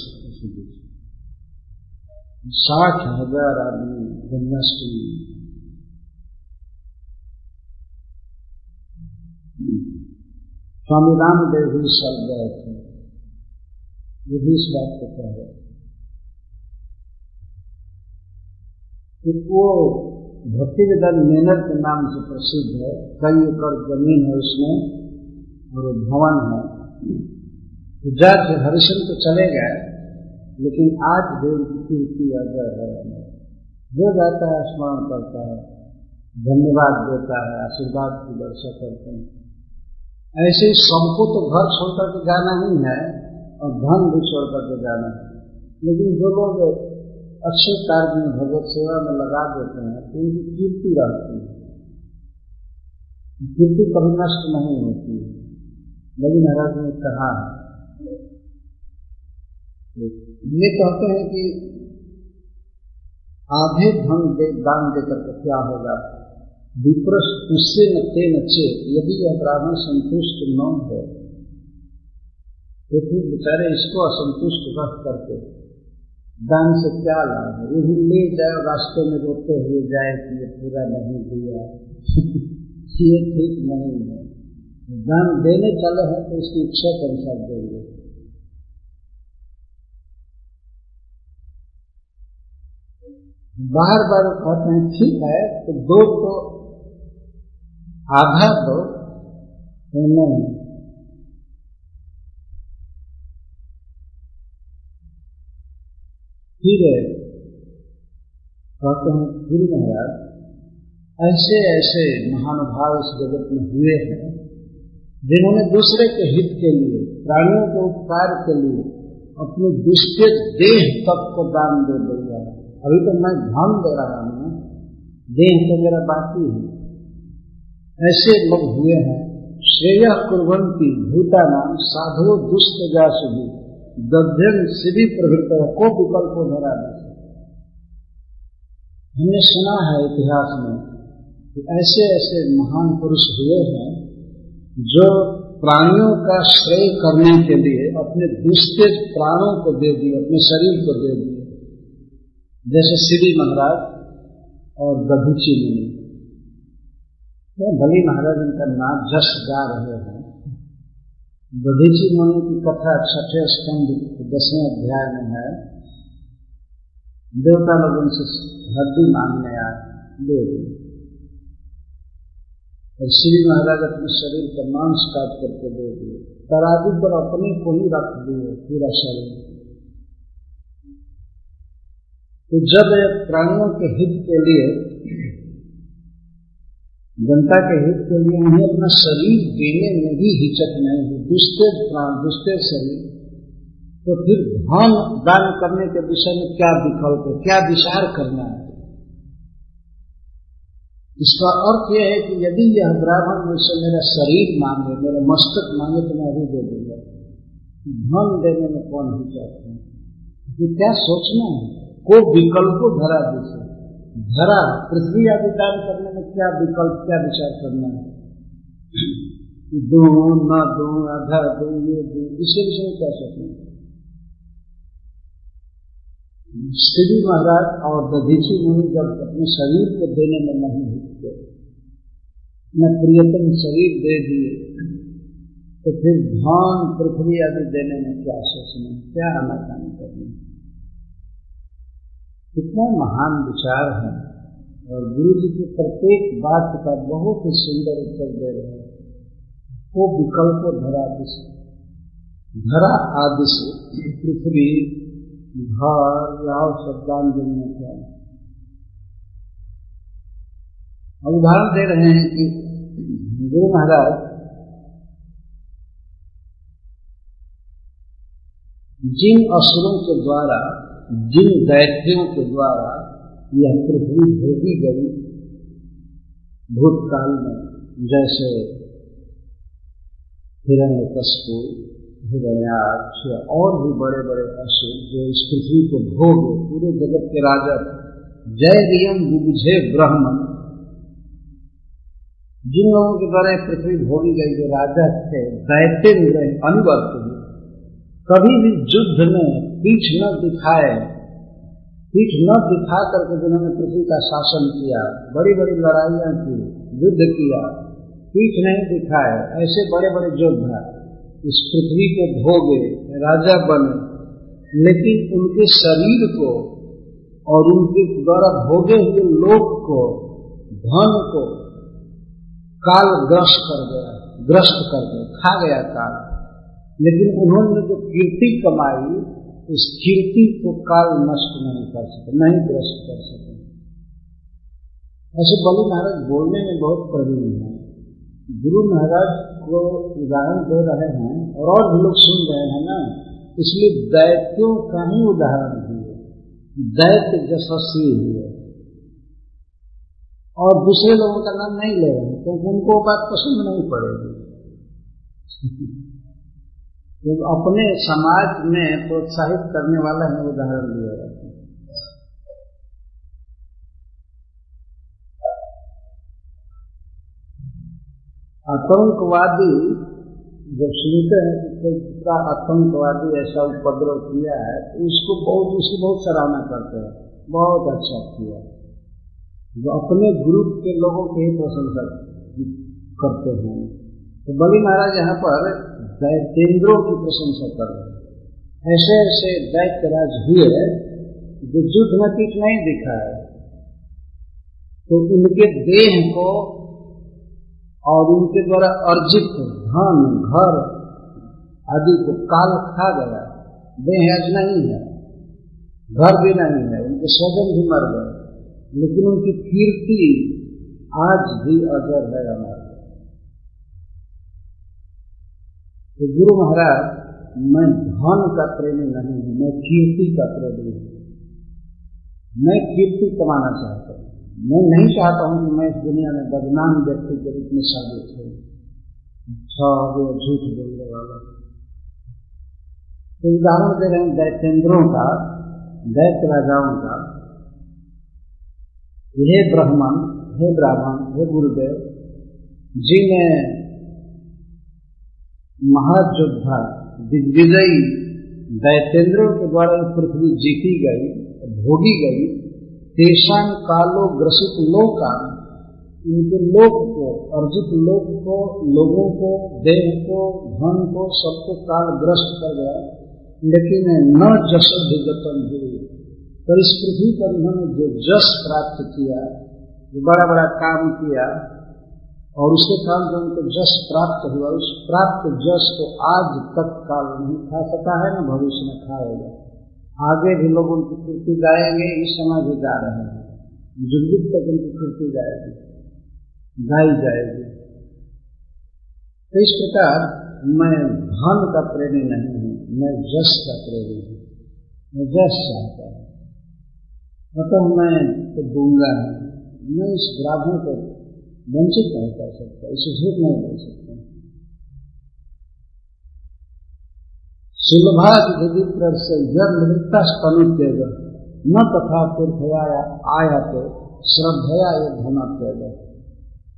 साठ हज़ार आदमी जन्माष्टमी स्वामी रामदेव भी सब गए थे। ये भी इस बात को कह रहे कि वो भक्ति विधान मेहनत के नाम से प्रसिद्ध है, कई एकड़ ज़मीन है उसमें, और भवन है। तो जाके हरिशन तो चले गए, लेकिन आज उनकी कीर्ति अगर है। जो जाता है, स्मरण करता है, धन्यवाद देता है, आशीर्वाद की वर्षा करते हैं। ऐसे सबको तो घर छोड़कर के जाना ही है। और धन भी छोड़ करके जाना है। लेकिन जो लोग अच्छे कार्य में भगवत सेवा में लगा देते हैं तो उनकी कीर्ति रहती है। कीर्ति कभी नष्ट नहीं होती लेकिन महाराज ने कहा ये कहते हैं कि आधे धन दे, दान देकर के क्या होगा? विप्रस उससे न ते न यदि यह ब्राह्मण संतुष्ट न हो तो फिर बेचारे इसको असंतुष्ट रख करके दान से क्या लाभ है? ये भी ले जाए, रास्ते में रोते हुए जाए कि ये पूरा नहीं दिया [LAUGHS] ये ठीक नहीं है। दान देने चले हैं तो इसकी इच्छा के अनुसार देंगे बार बार कहते हैं, ठीक है तो दो तो आधा दो तो नहीं। फिर कहते हैं गुरु महाराज ऐसे ऐसे महानुभाव इस जगत में हुए हैं, जिन्होंने दूसरे के हित के लिए, प्राणियों के उपकार के लिए अपने दुष्ट देह तक को दान दे दिया। अभी तो मैं धन दे रहा हूँ, देह तो मेरा बाकी है। ऐसे लोग हुए हैं, श्रेय कुरंती भूता नाम साधु दुष्ट जासु दध्यन सिद्धि प्रवृत्त को विकल्प धरा हमने सुना है इतिहास में कि ऐसे ऐसे महान पुरुष हुए हैं जो प्राणियों का श्रेय करने के लिए अपने दूसरे प्राणों को दे दिए, अपने शरीर को दे दिए। जैसे श्री महाराज और दधुची मुनि। भली महाराज इनका नाम जस गा रहे हैं। दधीची मुनि की कथा छठे स्कंद दसवें अध्याय में है देवता लोग उनसे हड्डी मांगने आए दे दी और श्री महाराज अपने शरीर का मांस काट करके दे दिए तराजू पर अपने को ही रख दिए पूरा शरीर तो जब एक प्राणियों के हित के लिए जनता के हित के लिए उन्हें अपना शरीर देने में भी हिचक नहीं है। दुष्टे प्राण, दुष्टे शरीर। तो फिर धन दान करने के विषय में क्या विकल्प है? क्या विचार करना है? इसका अर्थ यह है कि यदि यह ब्राह्मण मुझसे मेरा शरीर मांगे, मेरा मस्तक मांगे तो मैं अभी दे दूँगा। धन देने में कौन हिचक है? क्या सोचना है? को विकल्प धरा दूसरे धरा पृथ्वी दान करने में क्या विकल्प, क्या विचार करना है? दो, न दो, आधा दो, ये दो, इसे विषय में क्या सोचना श्री महाराज और दधीची मुनि जब अपने शरीर को देने में नहीं हिचके, न प्रियतम शरीर दे दिए तो फिर धान पृथ्वी आदि देने में क्या सोचना क्या आनाकानी करना कितना महान विचार है। और गुरु जी की प्रत्येक बात का बहुत ही सुंदर उत्तर दे रहे हैं। वो विकल्प धरा से धरा आदि से पृथ्वी, घर, राव शब्दांजलि में क्या अब उदाहरण दे रहे हैं कि गुरु महाराज जिन असुरों के द्वारा जिन दैत्यों के द्वारा यह पृथ्वी भेजी गई, भूतकाल में जैसे हिरण्य कशपु हिरण्याक्ष और भी बड़े बड़े असुर जो इस पृथ्वी को भोग पूरे जगत के राजा जय रियम बुझे ब्रह्मन। जिन लोगों के द्वारा पृथ्वी भोगी गई, जो राजा थे, दैत्य रहे अनुवर्त हुए। कभी भी युद्ध में पीठ न दिखाए, पीठ न दिखा करके जिन्होंने पृथ्वी का शासन किया बड़ी बड़ी लड़ाइयाँ की, युद्ध किया, पीठ नहीं दिखाए, ऐसे बड़े बड़े योद्धा इस पृथ्वी को भोगे, राजा बने, लेकिन उनके शरीर को और उनके द्वारा भोगे हुए लोक को, धन को काल ग्रस्त कर गया, ग्रस्त कर गया, खा गया काल। लेकिन उन्होंने जो कीर्ति कमाई उस कीर्ति को काल नष्ट नहीं कर सके, नहीं ग्रस्त कर सके। ऐसे बलि महाराज बोलने में बहुत प्रवीण है। गुरु महाराज को उदाहरण दे रहे हैं और और भी लोग सुन रहे हैं ना, इसलिए दैत्यों का ही उदाहरण दिए दैत्य यशस्वी हुए और दूसरे लोगों का नाम नहीं ले रहे क्योंकि उनको बात पसंद नहीं पड़ेगी। जो अपने समाज में प्रोत्साहित करने वाला है, उदाहरण दिया जाता है आतंकवादी जब सुनते हैं कि कितना आतंकवादी ऐसा उपद्रव किया है तो उसको बहुत, उसकी बहुत सराहना करते हैं। बहुत अच्छा किया। जो अपने ग्रुप के लोगों की ही प्रशंसा करते हैं। तो बलि महाराज यहाँ पर दैतेंद्रों की प्रशंसा कर रहे ऐसे ऐसे दैत्य राज हुए जो युद्ध में कुछ नहीं दिखा है। तो उनके देह को और उनके द्वारा अर्जित धन, घर आदि को काल खा गया। देह आज नहीं है। घर भी नहीं है। उनके स्वजन भी मर गए। लेकिन उनकी कीर्ति आज भी अजर है हमारे तो गुरु महाराज, मैं धन का प्रेमी नहीं हूँ, मैं कीर्ति का प्रेमी हूँ। मैं कीर्ति कमाना चाहता हूँ। मैं नहीं चाहता हूँ कि मैं इस दुनिया में बदनाम व्यक्ति के रूप में साबित हूँ अच्छा झूठ बोलने वाला। तो उदाहरण दे रहे हैं दैतेंद्रों का, दैत्य राजाओं का। हे ब्राह्मण हे ब्राह्मण, हे गुरुदेव, जिन्हें महायोद्धा दिग्विजयी दैतेंद्रों के द्वारा पृथ्वी जीती गई, भोगी गई तेषान कालो ग्रसित लोका, इनके लोक को, अर्जित लोक को, लोगों को, देह को, धन को सबको कालग्रस्त कर गया। लेकिन न जस विगतन हुई। तो इस पृथ्वी पर उन्होंने जो जस प्राप्त किया, जो बड़ा बड़ा काम किया और उसके कारण जो उनको जस प्राप्त हुआ, उस प्राप्त जस को आज तक काल नहीं खा सका है, न भविष्य में खाएगा। आगे भी लोग उनकी कीर्ति गाएँगे, इस समय भी गा रहे हैं। जुग तक उनकी कीर्ति गाएगी, गाई जाएगी। तो इस प्रकार मैं धन का प्रेमी नहीं हूँ, मैं जस का प्रेमी हूँ। मैं जस चाहता हूँ। मतलब मैं तो दूँगा नहीं। मैं इस ब्राह्मण को वंचित नहीं कर सकता इसे झूठ नहीं कर सकता सुलभादिविप्र से जब निवृत्ता स्तनुत्यज न तथा तीर्थया आया तो श्रद्धया ये धनत्यज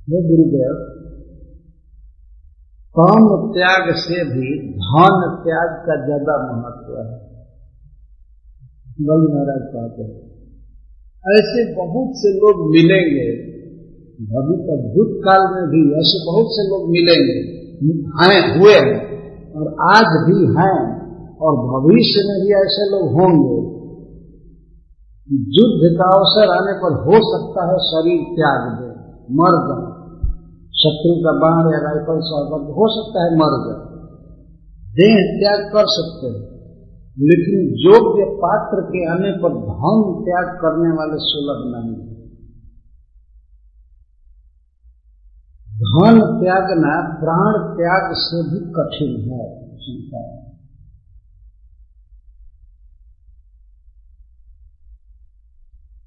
हे गुरुदेव काम त्याग से भी धन त्याग का ज़्यादा महत्व है। बल महाराज कहते हैं, ऐसे बहुत से लोग मिलेंगे भविष्य भूतकाल में भी ऐसे बहुत से लोग मिलेंगे हैं हुए हैं और आज भी हैं और भविष्य में भी ऐसे लोग होंगे। युद्ध का अवसर आने पर हो सकता है शरीर त्याग दे, मर जाए। शत्रु का बाण या राइफल सौगंध हो सकता है मर जाए। देह त्याग कर सकते हैं, लेकिन योग्य पात्र के आने पर धन त्याग करने वाले सुलभ नहीं। धन त्यागना प्राण त्याग से भी कठिन है संसार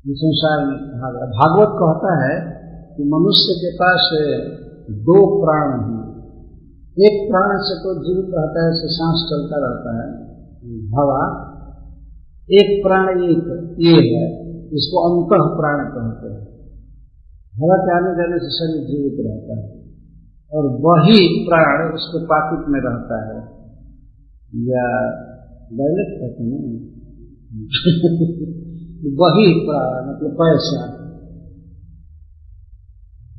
संसार में कहा गया। भागवत कहता है कि मनुष्य के पास दो प्राण हैं। एक प्राण से तो जीवित रहता है, से सांस चलता रहता है, हवा। एक प्राण एक, ये है, इसको अंत प्राण कहते हैं। हवा के आने जाने से शरीर जीवित रहता है। और वही प्राण उसके पाकिट में रहता है। या डायलेक्ट कहते हैं वही प्राण मतलब पैसा।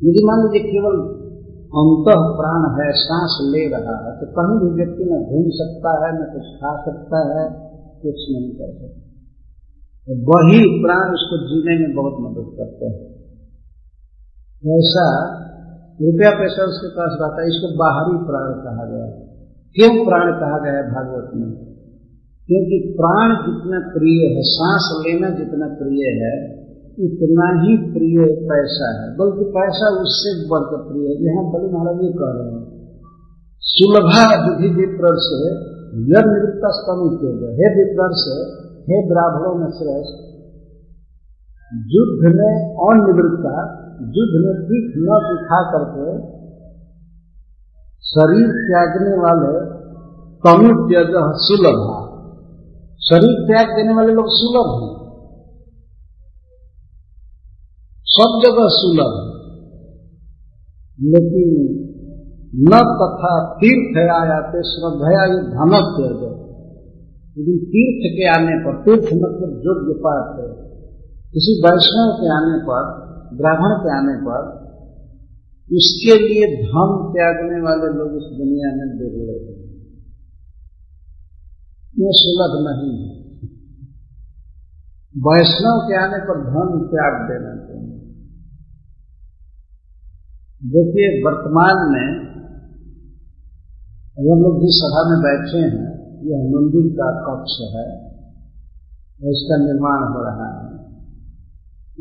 यदि मान लीजिए केवल अंत प्राण है, सांस ले रहा है तो कहीं भी व्यक्ति न घूम सकता है, न कुछ खा सकता है, कुछ नहीं कर सकता। वही प्राण उसको जीने में बहुत मदद करते हैं। ऐसा रुपया पैसा उसके पास रहता है, इसको बाहरी प्राण कहा गया क्यों प्राण कहा गया भागवत में? क्योंकि प्राण जितना प्रिय है, सांस लेना जितना प्रिय है, उतना ही प्रिय पैसा है। बल्कि पैसा उससे बढ़कर प्रिय है यहाँ बलि महाराज ये कह रहे हैं। सुलभा विधि विप्र से निवृत्ता स्तमित हे विप्र से हे ब्राह्मणों में श्रेष्ठ, युद्ध में अनिवृत्ता युद्ध में पीठ न दिखा करके शरीर त्यागने वाले तमित्यज सुलभा शरीर त्याग देने वाले लोग सुलभ हैं। सब जगह सुलभ है। लेकिन न तथा तीर्थ आया थे श्रद्धया ये धनक त्याग लेकिन तीर्थ के आने पर, तीर्थ मतलब योग्य पात्र किसी वैष्णव के आने पर ब्राह्मण के आने पर उसके लिए धन त्यागने वाले लोग इस दुनिया में बिगड़े ये सुलभ नहीं है। वैष्णव के आने पर धन त्याग देना चाहिए। देखिए, वर्तमान में हम लोग जिस सभा में बैठे हैं यह मंदिर का कक्ष है इसका निर्माण हो रहा है।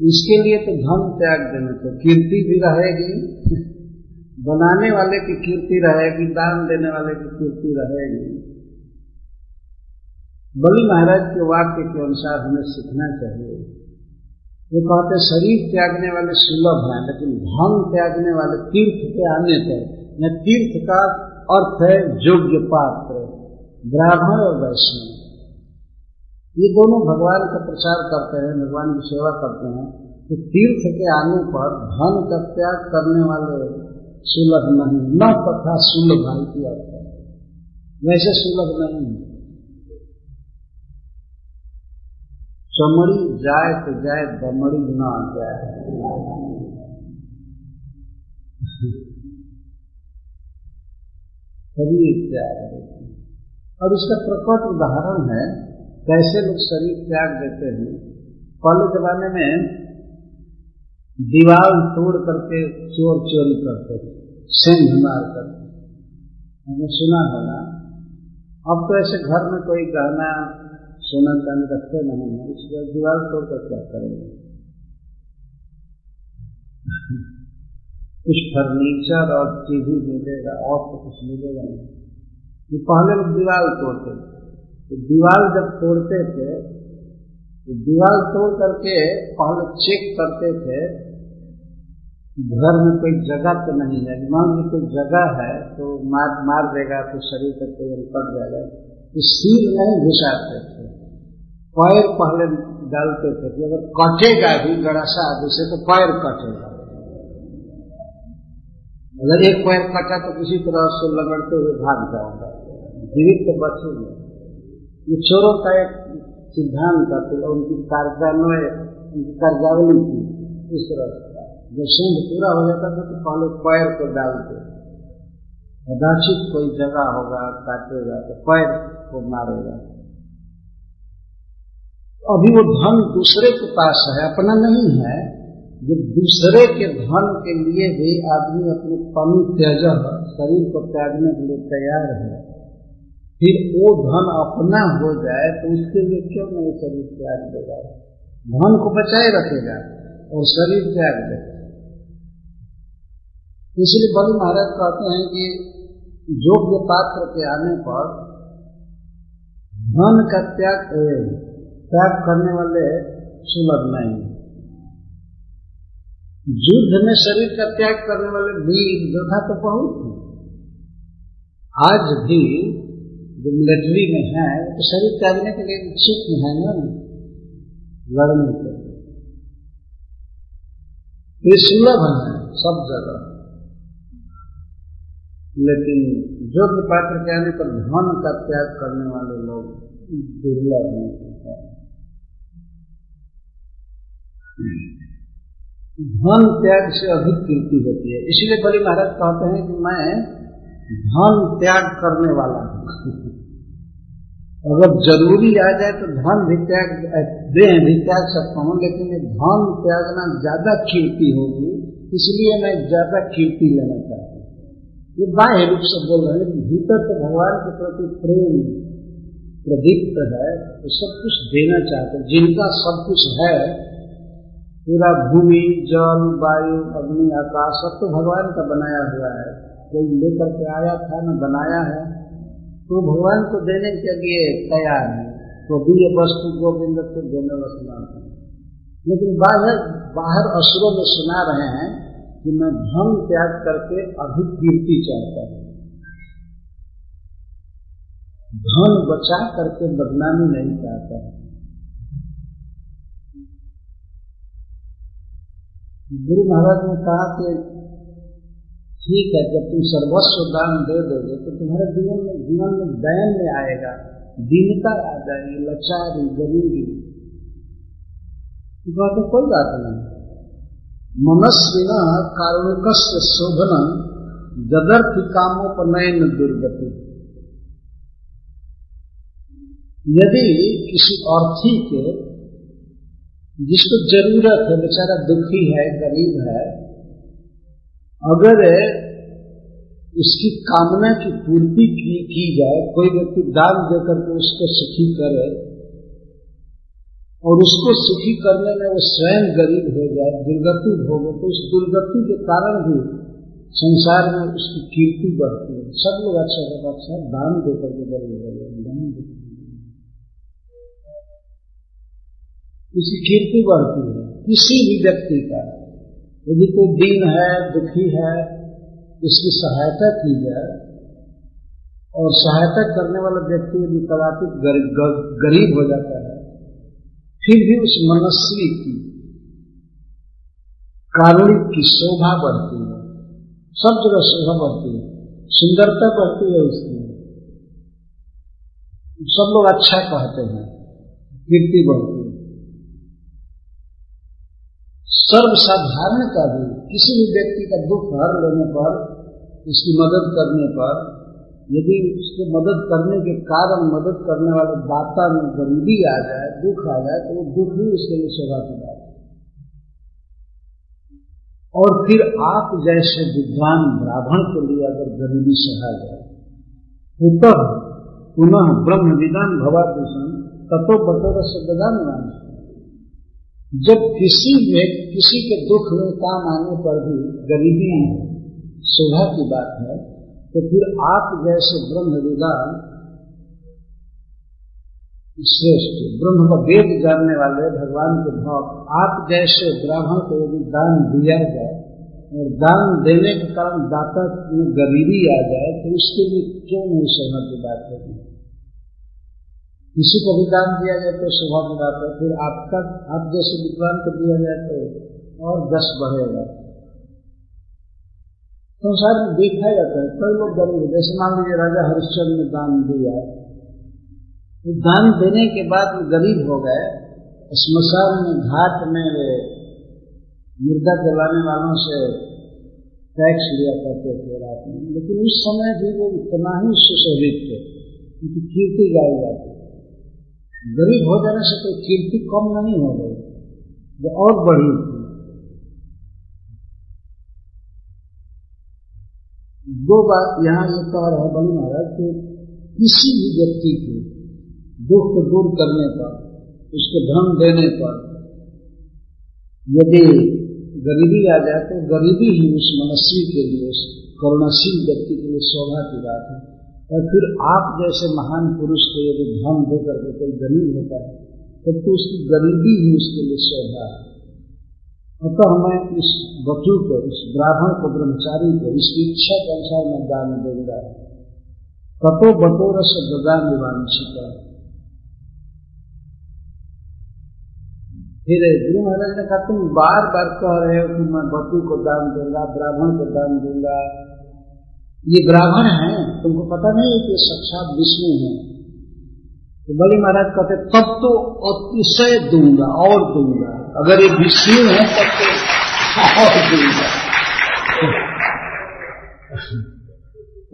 इसके लिए तो धन त्याग देना चाहिए। कीर्ति भी रहेगी, बनाने वाले की कीर्ति रहेगी, दान देने वाले की कीर्ति रहेगी। बलि महाराज के वाक्य के अनुसार हमें सीखना चाहिए। वो कहते शरीर त्यागने वाले सुलभ हैं, लेकिन धन त्यागने वाले तीर्थ के आने पर न तीर्थ का अर्थ है योग्य पात्र, ब्राह्मण और वैष्णव। ये दोनों भगवान का प्रचार करते हैं, भगवान की सेवा करते हैं तो तीर्थ के आने पर धन का त्याग करने वाले सुलभ नहीं, न तथा सुलभ भाई की अर्थ है वैसे सुलभ नहीं है। चमड़ी जाए तो जाए, दमड़ी न जाए। और इसका प्रकट उदाहरण है कैसे लोग शरीर त्याग देते हैं? पहले जमाने में दीवार तोड़ करके चोर चोरी करते थे, सिंह मार करके। हमने सुना होगा। अब तो ऐसे घर में कोई गहना सोना चांदी रखते नहीं है, इसलिए दीवार तोड़ कर क्या करेंगे? कुछ फर्नीचर और टीवी मिलेगा, और तो कुछ मिलेगा नहीं। पहले लोग दीवार तोड़ते थे। तो दीवार जब तोड़ते थे तो दीवार तोड़ करके पहले चेक करते थे, घर में कोई जगह तो नहीं है। मान ली कोई जगह है तो मार मार देगा तो शरीर पर कोई पड़ जाएगा। तो सिर नहीं घुसाते थे। पैर पहले डालते थे कि अगर कटेगा भी गड़ासा आदि से तो पैर कटेगा। अगर एक पैर कटा तो किसी तरह से लगड़ते हुए भाग जाऊँगा। जीवित तो बचेंगे। ये चोरों का एक सिद्धांत था तो उनकी कार्यान्वय, उनकी कार्यावली थी इस तरह जब सिंह पूरा हो जाता था तो पहले पैर को डालते। कदाचित कोई जगह होगा, काटेगा तो पैर को मारेगा। अभी वो धन दूसरे के पास है, अपना नहीं है, जब दूसरे के धन के लिए भी आदमी अपने पनु त्याज शरीर को त्यागने के लिए तैयार है। फिर वो धन अपना हो जाए तो उसके लिए क्यों नहीं शरीर त्याग देगा? धन को बचाए रखेगा और शरीर त्याग देगा। इसलिए बलि महाराज कहते हैं कि योग्य पात्र के आने पर धन का त्याग त्याग करने वाले सुलभ नहीं युद्ध में शरीर का त्याग करने वाले वीर योद्धा तो बहुत है। आज भी जो मिलिट्री में है, वो तो शरीर त्यागने के लिए इच्छुक है ना? लड़ने के सुलभ है सब जगह। लेकिन योग्य पात्र के आने पर धन का त्याग करने वाले लोग दुर्लभ नहीं धन त्याग से अधिक कीर्ति होती है। इसीलिए बलि महाराज कहते हैं कि मैं धन त्याग करने वाला हूँ। अगर ज़रूरी आ जाए तो धन भी त्याग देह भी त्याग सकता हूँ, लेकिन धन त्यागना ज़्यादा कीर्ति होगी, इसलिए मैं ज़्यादा कीर्ति लेना चाहता हूँ। ये बाह्य रूप से बोल रहे हैं लेकिन भीतर तो भगवान के प्रति प्रेम प्रदीप्त है तो सब कुछ देना चाहते हैं। जिनका सब कुछ है, पूरा भूमि, जल, वायु, अग्नि, आकाश, सब तो भगवान का बनाया हुआ है। कोई लेकर के आया था, न बनाया है। तो भगवान को देने के लिए तैयार है। तो भी ये वस्तु गोविंद को देने वसना लेकिन बाहर बाहर असुरों में सुना रहे हैं कि मैं धन त्याग करके अधिक कीर्ति चाहता हूँ। धन बचा करके बदनामी नहीं चाहता। गुरु महाराज ने कहा कि ठीक है, जब तुम सर्वस्व दान दे दोगे तो तुम्हारे जीवन में जीवन में दयन में आएगा, दीनता आ जाएगी लचारी गरीबी। बात कोई बात नहीं। मनस्विना कारुणिक शोभन जदर्थ कामोपनयन दुर्गति। यदि किसी अर्थी के, जिसको ज़रूरत है, बेचारा दुखी है, गरीब है अगर उसकी कामना की पूर्ति की, की जाए कोई व्यक्ति दान देकर के उसको सुखी करे और उसको सुखी करने में वो स्वयं गरीब हो जाए दुर्गति भोगे तो उस दुर्गति के कारण भी संसार में उसकी कीर्ति बढ़ती है। सब लोग अच्छा अच्छा दान देकर के गरीब हो जाए उसकी कीर्ति बढ़ती है किसी भी व्यक्ति का। यदि कोई दीन है, दुखी है इसकी सहायता की जाए और सहायता करने वाला व्यक्ति यदि कदाचित गरीब हो जाता है, फिर भी उस मनस्वी की कारुणिक की शोभा बढ़ती है, सब जगह शोभा बढ़ती है, सुंदरता बढ़ती है उसकी। सब लोग अच्छा कहते हैं, कीर्ति बढ़ती सर्वसाधारण का भी, किसी भी व्यक्ति का दुख हर लेने पर, उसकी मदद करने पर, यदि उसको मदद करने के कारण मदद करने वाले दाता में गरीबी आ जाए, दुख आ जाए तो वो दुख ही उसके लिए सेवा की बात और फिर आप जैसे विद्वान ब्राह्मण के लिए अगर गरीबी सहा जाए तो पुनः ब्रह्म विधान भवादूषण तत्व बतौर शब्दान जब किसी में, किसी के दुख में काम आने पर भी गरीबी शोभा की बात है तो फिर आप जैसे ब्रह्म विधान श्रेष्ठ, ब्रह्म का वेद जानने वाले भगवान के भक्त आप जैसे ब्राह्मण को यदि दान दिया जाए, और दान देने के कारण दाता में गरीबी आ जाए तो उसके लिए क्यों नहीं सहना की बात होगी? किसी को भी दान दिया जाए तो शोभा की बात है। फिर आपका आप जैसे विद्वान को दिया जाए तो और दस बढ़ेगा। संसार में देखा जाता है, कई लोग गरीब जैसे मान लीजिए राजा हरिश्चंद्र ने दान दिया। तो दान देने के बाद वो गरीब हो गए। स्मशान में, घाट में वे मुर्दा जलाने वालों से टैक्स लिया करते थे रात में। लेकिन उस समय भी वो इतना ही सुशोभित थे क्योंकि कीर्ति गाई जाती गरीब हो जाने से कोई कीर्ति कम नहीं हो गई वो और बढ़ी थी दो बात यहाँ ये कह रहा है बड़ी महाराज कि किसी भी व्यक्ति की दुख को दूर करने पर, उसको धन देने पर यदि गरीबी आ जाए तो गरीबी ही उस मनस्वी के लिए, उस करुणाशील व्यक्ति के लिए शोभा की बात है। और फिर आप जैसे महान पुरुष को यदि धन दे करके कोई गरीब होता है तब तो उसकी गरीबी ही उसके लिए शोभा है। अतः मैं इस बचू को, इस ब्राह्मण को, ब्रह्मचारी को इसकी इच्छा के अनुसार मैं दान दूँगा। ततो बटोर से गदा निवांशिका फिर गुरु महाराज ने कहा, तुम बार बार कह रहे हो कि मैं बटू को दान दूँगा, ब्राह्मण को दान दूँगा। ये ब्राह्मण है, तुमको पता नहीं है कि साक्षात विष्णु है। तो बड़ी महाराज कहते तब तो अतिशय दूँगा, और दूँगा। अगर ये विष्णु है, तब तो और दूँगा।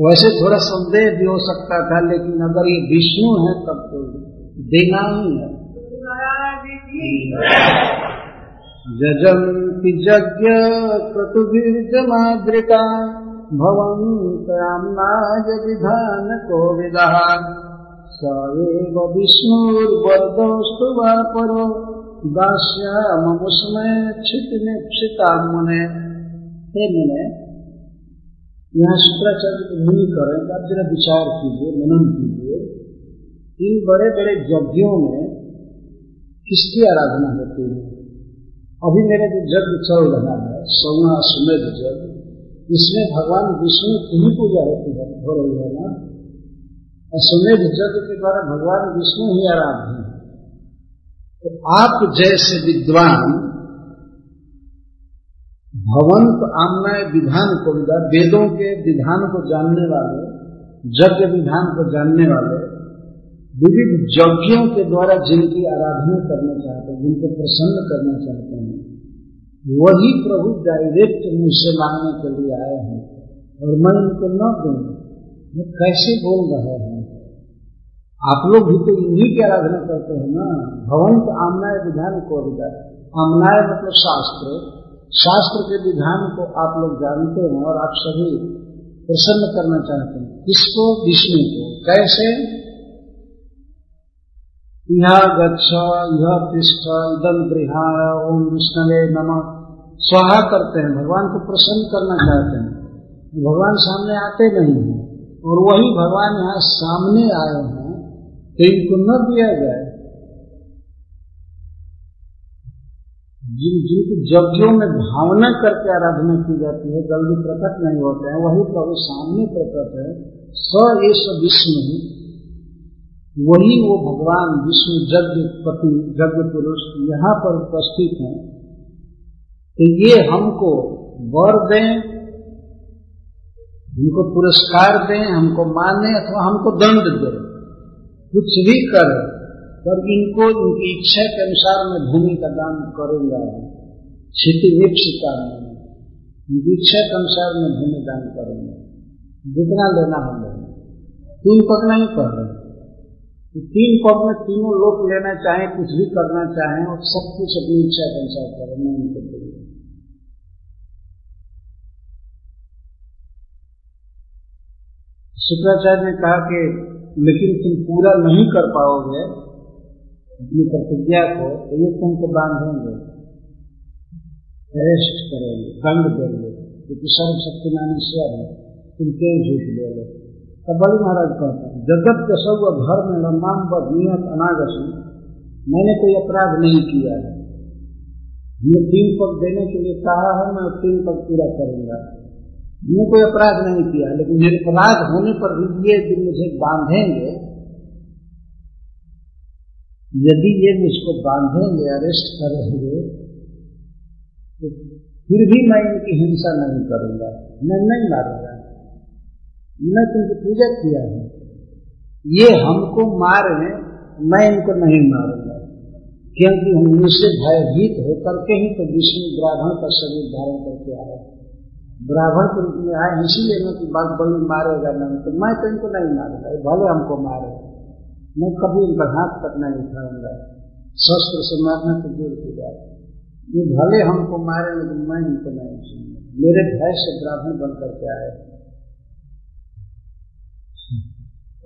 वैसे थोड़ा संदेह भी हो सकता था, लेकिन अगर ये विष्णु है, तब तो देना ही है। जजन्ति यज्ञ क्रतुभिर्जमाद्रिका भवन्तयाम्नाय विधान कोविदः। स एव विष्णुर्वरदोऽस्तु वा परो दास्याममुष्मे क्षितिनिक्षिता मुने हे मुने यहाँ शुक्राचार्य मुनि करें आप जरा विचार कीजिए, मनन कीजिए इन बड़े बड़े यज्ञों में किसकी आराधना होती है? अभी मेरा जो यज्ञ चल रहा है, सौना सुमेध यज्ञ इसमें भगवान विष्णु की ही पूजा होती है हो रही है ना अश्वमेध यज्ञ के द्वारा भगवान विष्णु ही आराध्य है। तो आप जैसे विद्वान, भवंत आमनाय विधान को वेदों के विधान को जानने वाले यज्ञ विधान को जानने वाले, विविध यज्ञों के द्वारा जिनकी आराधना करना चाहते हैं, जिनको प्रसन्न करना चाहते हैं वही प्रभु डायरेक्ट मुझसे मांगने के लिए आए हैं और मैं उनको न दूँ। मैं कैसे बोल रहे हैं? आप लोग भी तो इन्हीं की आराधना करते हैं ना। भवंत आमनाय विधान को आमनाय मतलब शास्त्र। शास्त्र के विधान को आप लोग जानते हैं और आप सभी प्रसन्न करना चाहते हैं। किसको? विष्णु को। कैसे? यह गच्छ यह इदम ओम विष्णवे नम। स्वाहा करते हैं, भगवान को प्रसन्न करना चाहते हैं। भगवान सामने आते नहीं हैं, और वही भगवान यहाँ सामने आए हैं तो इनको न दिया जाए। जिन जिनकी यज्ञों में भावना करके आराधना की जाती है, जल्दी प्रकट नहीं होते हैं, वही प्रभु सामने प्रकट है। स एस विष्णु वही वो भगवान विष्णु यज्ञ पति यज्ञ पुरुष यहाँ पर उपस्थित हैं। तो ये हमको वर दें, हमको पुरस्कार दें, हमको माने अथवा हमको दंड दें। कुछ भी करें, पर इनको इनकी इच्छा के अनुसार मैं भूमि का दान करूँगा। क्षति वीक्षिता में दीक्षा के अनुसार में भूमि दान करेंगे। जितना लेना लेंगे तीन पद नहीं कर रहे तो तीन पद में तीनों लोग लेना चाहें, कुछ भी करना चाहें, और सब कुछ अपनी इच्छा के अनुसार करें नहीं उनको देंगे शुक्राचार्य ने कहा कि, लेकिन तुम पूरा नहीं कर पाओगे, अपनी प्रतिज्ञा को तो ये तुमको बांधेंगे अरेस्ट करेंगे, दंड देंगे, क्योंकि सर्वशक्तिमान ईश्वर है। तुम क्यों झूठ बोले तब बलि महाराज कहते हैं, जगत के सब धर्म रमान व नियत अनागसी, मैंने कोई अपराध नहीं किया है। मैं तीन पद देने के लिए कहा है, मैं तीन पद पूरा करूँगा। मैंने कोई अपराध नहीं किया, लेकिन मेरे अपराध होने पर भी ये जो मुझे बांधेंगे, यदि ये मुझको बांधेंगे अरेस्ट करेंगे तो फिर भी मैं इनकी हिंसा नहीं करूँगा। मैं नहीं मारूँगा। मैं तुमको पूजा किया है। ये हमको मारे मैं इनको नहीं मारूँगा। क्योंकि हम उनसे भयभीत होकर के ही तो विष्णु ब्राह्मण का शरीर धारण करके आए। ब्राह्मण के रूप में आए, इसीलिए मैं कि बात बलि मारेगा नहीं तो मैं तो इनको नहीं मारूँगा भले हमको मारे। मैं कभी इनका हाथ तक नहीं उठाऊँगा। शस्त्र से मारना तो दूर की बात ये भले हमको मारे लेकिन मैं इनको नहीं सुनूँगा मेरे भय से ब्राह्मण बन करके आए।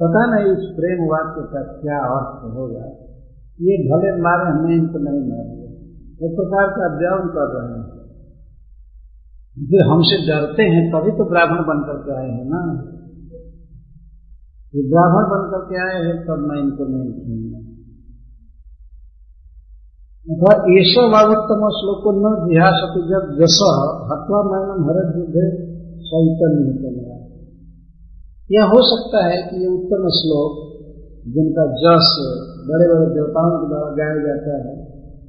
पता नहीं इस प्रेम वाक्य का क्या अर्थ होगा। ये भले मारे हमें इनको नहीं मारेंगे एक प्रकार का अध्ययन कर रहे हैं। जो हमसे डरते हैं, तभी तो ब्राह्मण बन करके आए हैं ना। ये ब्राह्मण बन करके आए हैं, तब मैं इनको नहीं छूँगा अथवा ऐसा वागोत्तम श्लोको न जिहासति जब जस हत्वा मैनम हरत युद्ध चैतन्य निकल यह हो सकता है कि ये उत्तम श्लोक, जिनका जस बड़े बड़े देवताओं के द्वारा गाया जाता है,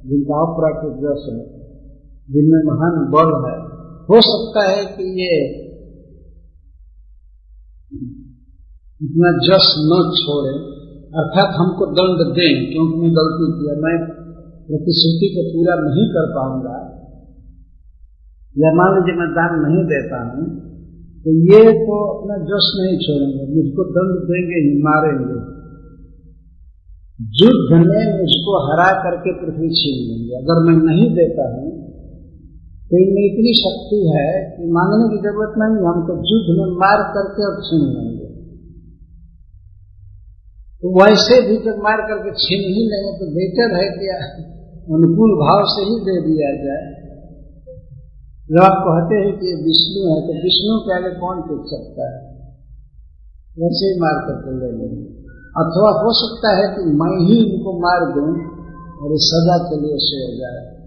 जिनका अपराकृत जस है, जिनमें महान बल है, हो सकता है कि ये इतना जस न छोड़े, अर्थात हमको दंड दें, क्योंकि मैं गलती किया मैं प्रतिश्रुति को पूरा नहीं कर पाऊँगा, या मान लीजिए मैं दान नहीं देता हूँ तो ये तो अपना जश नहीं छोड़ेंगे, मुझको दंड देंगे ही, मारेंगे। युद्ध में मुझको हरा करके पृथ्वी छीन लेंगे। अगर मैं नहीं देता हूँ तो इनमें इतनी शक्ति है कि मांगने की ज़रूरत नहीं हमको युद्ध में मार करके और छीन लेंगे। तो वैसे भी जब मार करके छीन ही लेंगे तो बेहतर है कि अनुकूल भाव से ही दे दिया जाए। जब आप कहते हैं कि विष्णु है तो विष्णु के आगे कौन टिक सकता है? वैसे ही मार करके ले लेंगे अथवा हो सकता है कि मैं ही इनको मार दूँ और इस सजा के लिए सो जाए।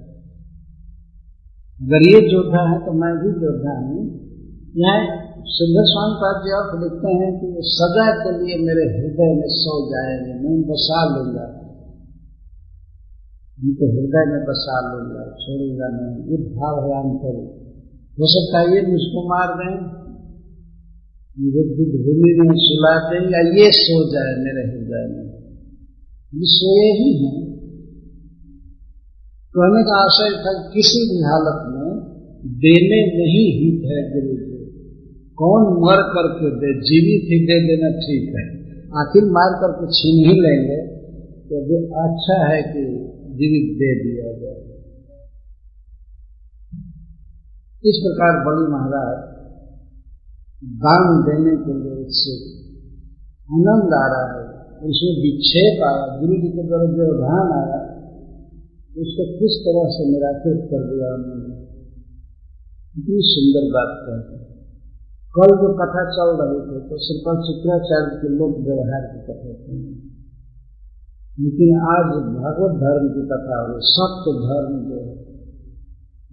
अगर ये योद्धा है तो मैं भी योद्धा हूँ। यहाँ सुंदर स्वामी पाद आप लिखते हैं कि सजा के लिए मेरे हृदय में सो जाएँगे मैं बसा लूँगा। उनके हृदय में बसा लूँगा छोड़ूँगा नहीं। ये भाव है। अंतर हो सकता है ये मुझको मार दें मुझे भूमि में सुला दें या ये सो जाए मेरे हृदय में। ये सोए ही हैं। कहने का आशय था किसी भी हालत में देने नहीं हित है गुरु को कौन मर करके दे, जीवित ही दे देना ठीक है। आखिर मार करके छीन ही लेंगे। तो अच्छा है कि जीवित दे दिया जाए इस प्रकार बलि महाराज दान देने के लिए उससे आनंद आ रहा है, उसमें विक्षेप आया, गुरु जी के द्वारा व्यवधान आया, उसको किस तरह से निराकृत कर दिया उन्होंने। इतनी सुंदर बात कहते कल जो कथा चल रही थी तो श्रीपद शुक्राचार्य के लोक व्यवहार की कथा थी। लेकिन आज भागवत धर्म की कथा हो सत्य धर्म जो है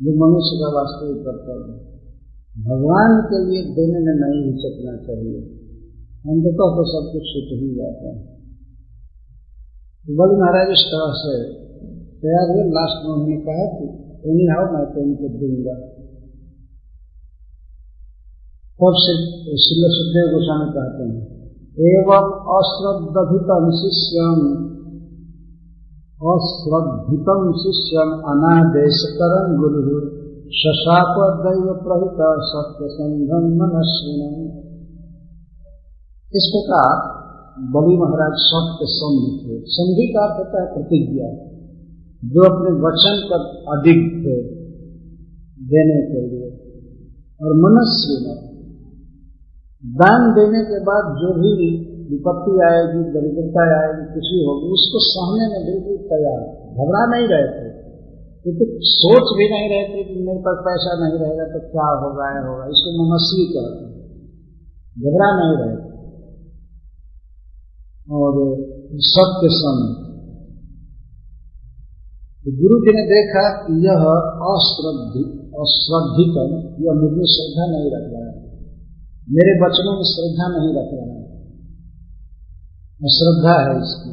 जो मनुष्य का वास्तविक कर्तव्य है। भगवान के लिए देने में नहीं हिचकना चाहिए। अंततः तो सब कुछ छूट ही जाता है। बलि महाराज इस तरह से तैयार हुए। लास्ट में उन्होंने कहा कि एनी हाउ मैं तो इनको दूँगा। से श्री सुखदेव गोस्वामी कहते हैं, एवं अश्रद्धित शिष्यम अश्रद्धितम शिष्यम अनादेशकर गुरु। शशाप दैव प्रहित सत्य संघम मनस्विन इस प्रकार बलि महाराज सत्य संधि थे। संधि का अर्थ होता है प्रतिज्ञा। जो अपने वचन पर अधिक थे देने के लिए। और मनस्वी दान देने के बाद जो भी विपत्ति आएगी, दरिद्रता आएगी, खुशी होगी, उसको सहने में बिल्कुल तैयार घबरा नहीं रहे थे क्योंकि सोच भी नहीं रहे थे कि मेरे पास पैसा नहीं रहेगा तो क्या होगा, या होगा। इसको मनस्वी कहते घबरा नहीं रहे थे और सत्य समय तो गुरु जी ने देखा कि यह अश्रद्धि, अश्रद्धितम, यह मुझे श्रद्धा नहीं रख रहा है। मेरे वचनों में श्रद्धा नहीं रख रहा है। श्रद्धा है इसकी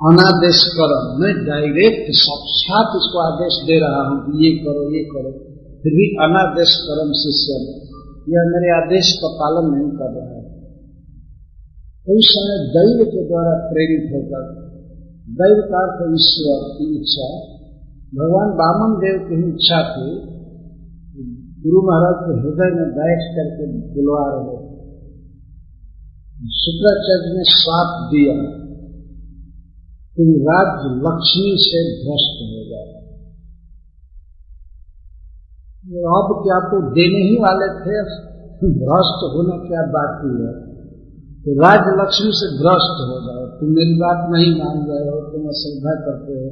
अनादेश कर्म मैं डायरेक्ट साक्षात इसको आदेश दे रहा हूँ कि ये करो ये करो। फिर भी अनादेश कर्म शिष्य यह मेरे आदेश का पालन नहीं कर रहा है। उस समय दैव के द्वारा प्रेरित होकर, दैव का अर्थ ईश्वर की इच्छा, भगवान बामन देव की इच्छा थी गुरु महाराज के हृदय में बैठ करके बुलवा रहे। शुक्राचार्य ने श्राप दिया कि राज्य लक्ष्मी से भ्रष्ट हो जाए। अब क्या तो देने ही वाले थे भ्रष्ट होने क्या बाकी है? तो राज्य लक्ष्मी से भ्रष्ट हो जाए तुम मेरी बात नहीं मान रहे हो, तुम अश्रद्धा करते हो।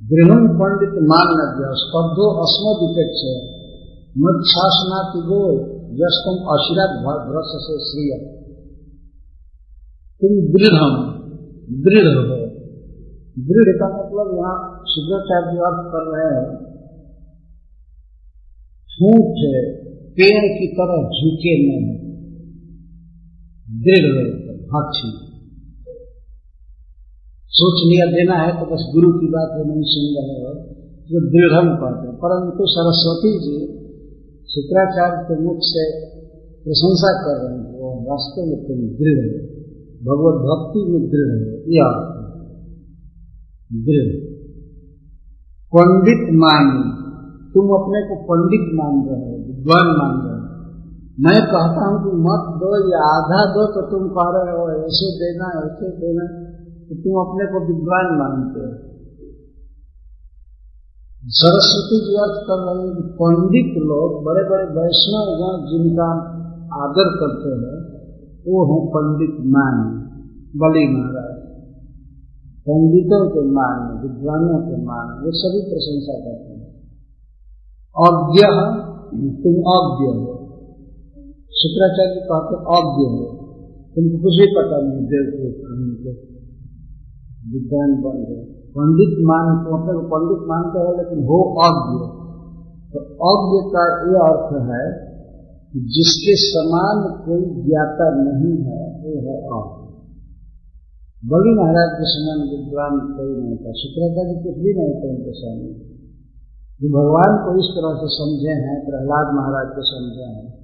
गृह पंडित मान न दिया स्तब्धो अस्मद उपेक्ष मद शासना की गो यश तुम अशिरात भ्रष्ट से श्री तुम दृढ़ दृढ़ हो। दृढ़ का मतलब यहाँ शुक्राचार्य अर्थ कर रहे हैं, झूठ पेड़ की तरह झुके नहीं। दृढ़ हाथी सोच लिया देना है तो बस गुरु की बात वो नहीं सुन रहे हो। जो दृढ़ कहते हैं। परंतु सरस्वती जी शुक्राचार्य के मुख से प्रशंसा कर रहे हैं। वो वास्तव में तुम दृढ़ भगवत भक्ति में दृढ़ है यह दृढ़। पंडित मान, तुम अपने को पंडित मान रहे हो, विद्वान मान रहे हो। मैं कहता हूँ कि मत दो, या आधा दो तो तुम कह रहे हो, ऐसे देना ऐसे देना तो तुम अपने को विद्वान मानते हो। सरस्वती जी अर्थ कर रहे हैं पंडित लोग बड़े बड़े वैष्णव जिनका आदर करते हैं वो है पंडित मान बलि महाराज। पंडितों के मान विद्वानों के मान वो सभी प्रशंसा करते हैं। अज्ञ तुम अज्ञ हो। शुक्राचार्य कहते अज्ञ हो। तुमको कुछ भी पता नहीं, देव विद्वान बन गए। पंडित मान मतलब पंडित मानते हो, लेकिन हो अज्ञ तो अज्ञ का ये अर्थ है जिसके समान कोई ज्ञाता नहीं है, वो है आप बलि महाराज के समान विद्वान कोई नहीं था। शुक्राचार्य कुछ भी नहीं था उनके सामने। जो भगवान को इस तरह से समझे हैं, प्रहलाद महाराज को समझे हैं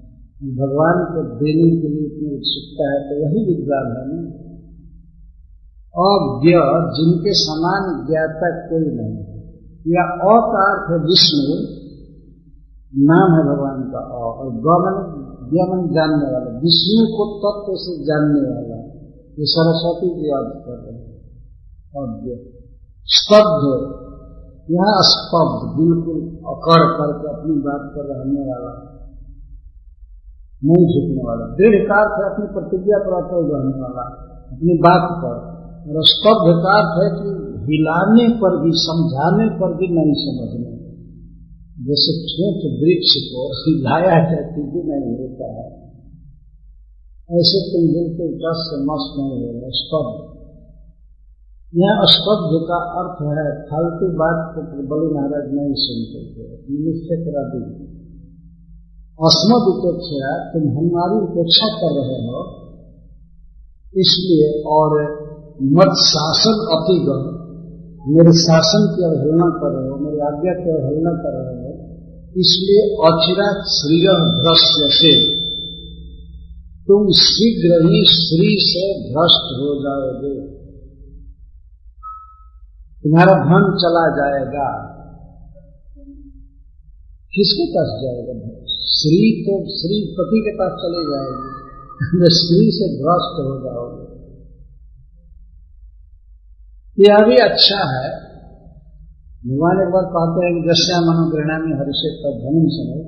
भगवान को देने के लिए इतनी उत्सुकता है तो वही विद्वान है ना। अज्ञ जिनके समान ज्ञाता कोई नहीं या अर्थ है विष्णु नाम है भगवान का, और गमन गमन जानने वाला, विष्णु को तत्व से जानने वाला, ये सरस्वती जी याद कर रहे हैं। और स्तब्ध, यहाँ स्तब्ध, बिल्कुल अकड़ करके अपनी बात पर रहने वाला, नहीं झुकने वाला। दृढ़ कार से अपनी प्रतिज्ञा पर अटल रहने वाला, अपनी बात पर। और स्तब्ध का है कि हिलाने पर भी, समझाने पर भी नहीं समझने। जैसे ठूठ वृक्ष को सिझाया जाती भी नहीं होता है। ऐसे तुम बिल्कुल दस से मस्त नहीं हो स्तब्ध। यह स्तब्ध का अर्थ है फालतू बात को बलि महाराज नहीं सुनते थे निश्चय करा दी अस्मद उपेक्षा, तुम हमारी उपेक्षा कर रहे हो। इसलिए और मत शासन अतिगम मेरे शासन की अवहेलना कर रहे हो, मेरी आज्ञा की अवहेलना कर रहे हो। इसलिए अचिरा श्री भ्रष्य से। तुम शीघ्र ही श्री से भ्रष्ट हो जाओगे। तुम्हारा धन चला जाएगा। किसके पास जाएगा श्री तो श्री पति के पास चले जाएगी। श्री से भ्रष्ट हो जाओगे। यह भी अच्छा है भगवान एक बार कहते हैं दस्या मनोग्रहणा में हरिषेक का धन समय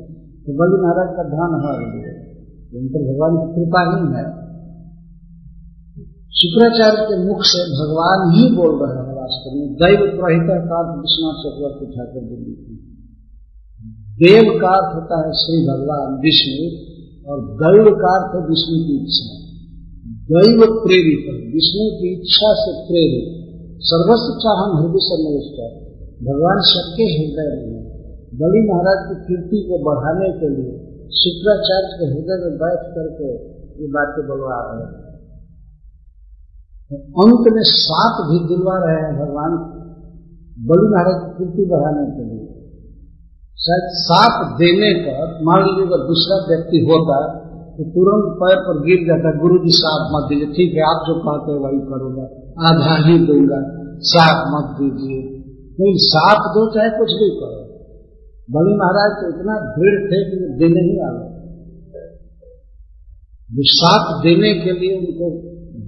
तो बलि महाराज का धन लिए उन पर भगवान की कृपा नहीं है। शुक्राचार्य के मुख से भगवान ही बोल रहे हैं वास्तव में। दैव प्रहित का विश्वनाथ चक्रवर्ती ठाकुर जी देव का अर्थ होता है श्री भगवान विष्णु और दैव का अर्थ है विष्णु की इच्छा। दैव प्रेरित विष्णु की इच्छा से प्रेरित। सर्वस्व हम हृदय सन्निष्ठ भगवान सबके हृदय में बलि महाराज की कीर्ति को बढ़ाने के लिए शुक्राचार्य के हृदय में बैठ करके ये बातें बोलवा रहे हैं। तो अंत में सात भी दिलवा रहे हैं भगवान बलि महाराज की कीर्ति बढ़ाने के लिए। शायद सात देने पर मान लीजिए अगर दूसरा व्यक्ति होता तो तुरंत पैर पर गिर जाता गुरु जी साफ़ मत दीजिए, ठीक है, आप जो कहते हैं वही करूँगा, आधा ही दूँगा, साफ़ मत दीजिए। नहीं साफ़ दो चाहे कुछ भी करो। बलि महाराज तो इतना दृढ़ थे कि देने ही आ जो साथ देने के लिए उनको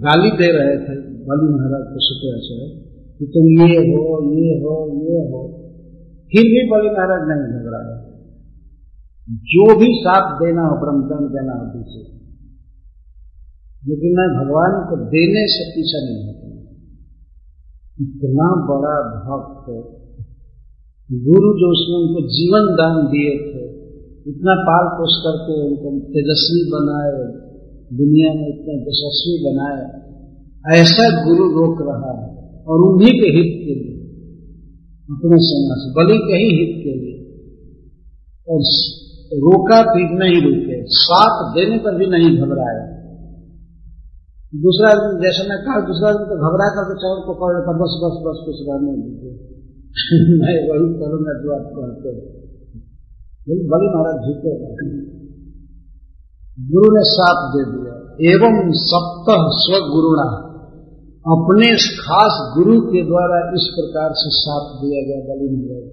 गाली दे रहे थे। बलि महाराज को शुक्राचार्य कि तुम ये हो ये हो ये हो। फिर भी बलि महाराज नहीं घबराए। जो भी साथ देना हो ब्रह्मदंड देना हो, दूसरे। लेकिन मैं भगवान को देने से पीछा नहीं होता। इतना बड़ा भक्त गुरु जो उसने उनको जीवन दान दिए थे, इतना पाल पोष करके उनको तेजस्वी बनाए, दुनिया में इतने यशस्वी बनाए, ऐसा गुरु रोक रहा है, और उन्हीं के हित के लिए, अपने समाज, बलि के ही हित के लिए। और रोका फिर नहीं रुके, साथ देने पर भी नहीं घबराया दूसरा जैसे मैं कहा, दूसरा आदमी तो घबरा करके चावल को पकड़ लेता, बस बस बस, कुछ रहने दीजिए [LAUGHS] मैं वही करूँगा जो आप कहते हैं बड़ी महाराज झुके गुरु ने साथ दे दिया। एवं सप्तह स्वगुरुणा। अपने खास गुरु के द्वारा इस प्रकार से साथ दिया गया बलि महाराज।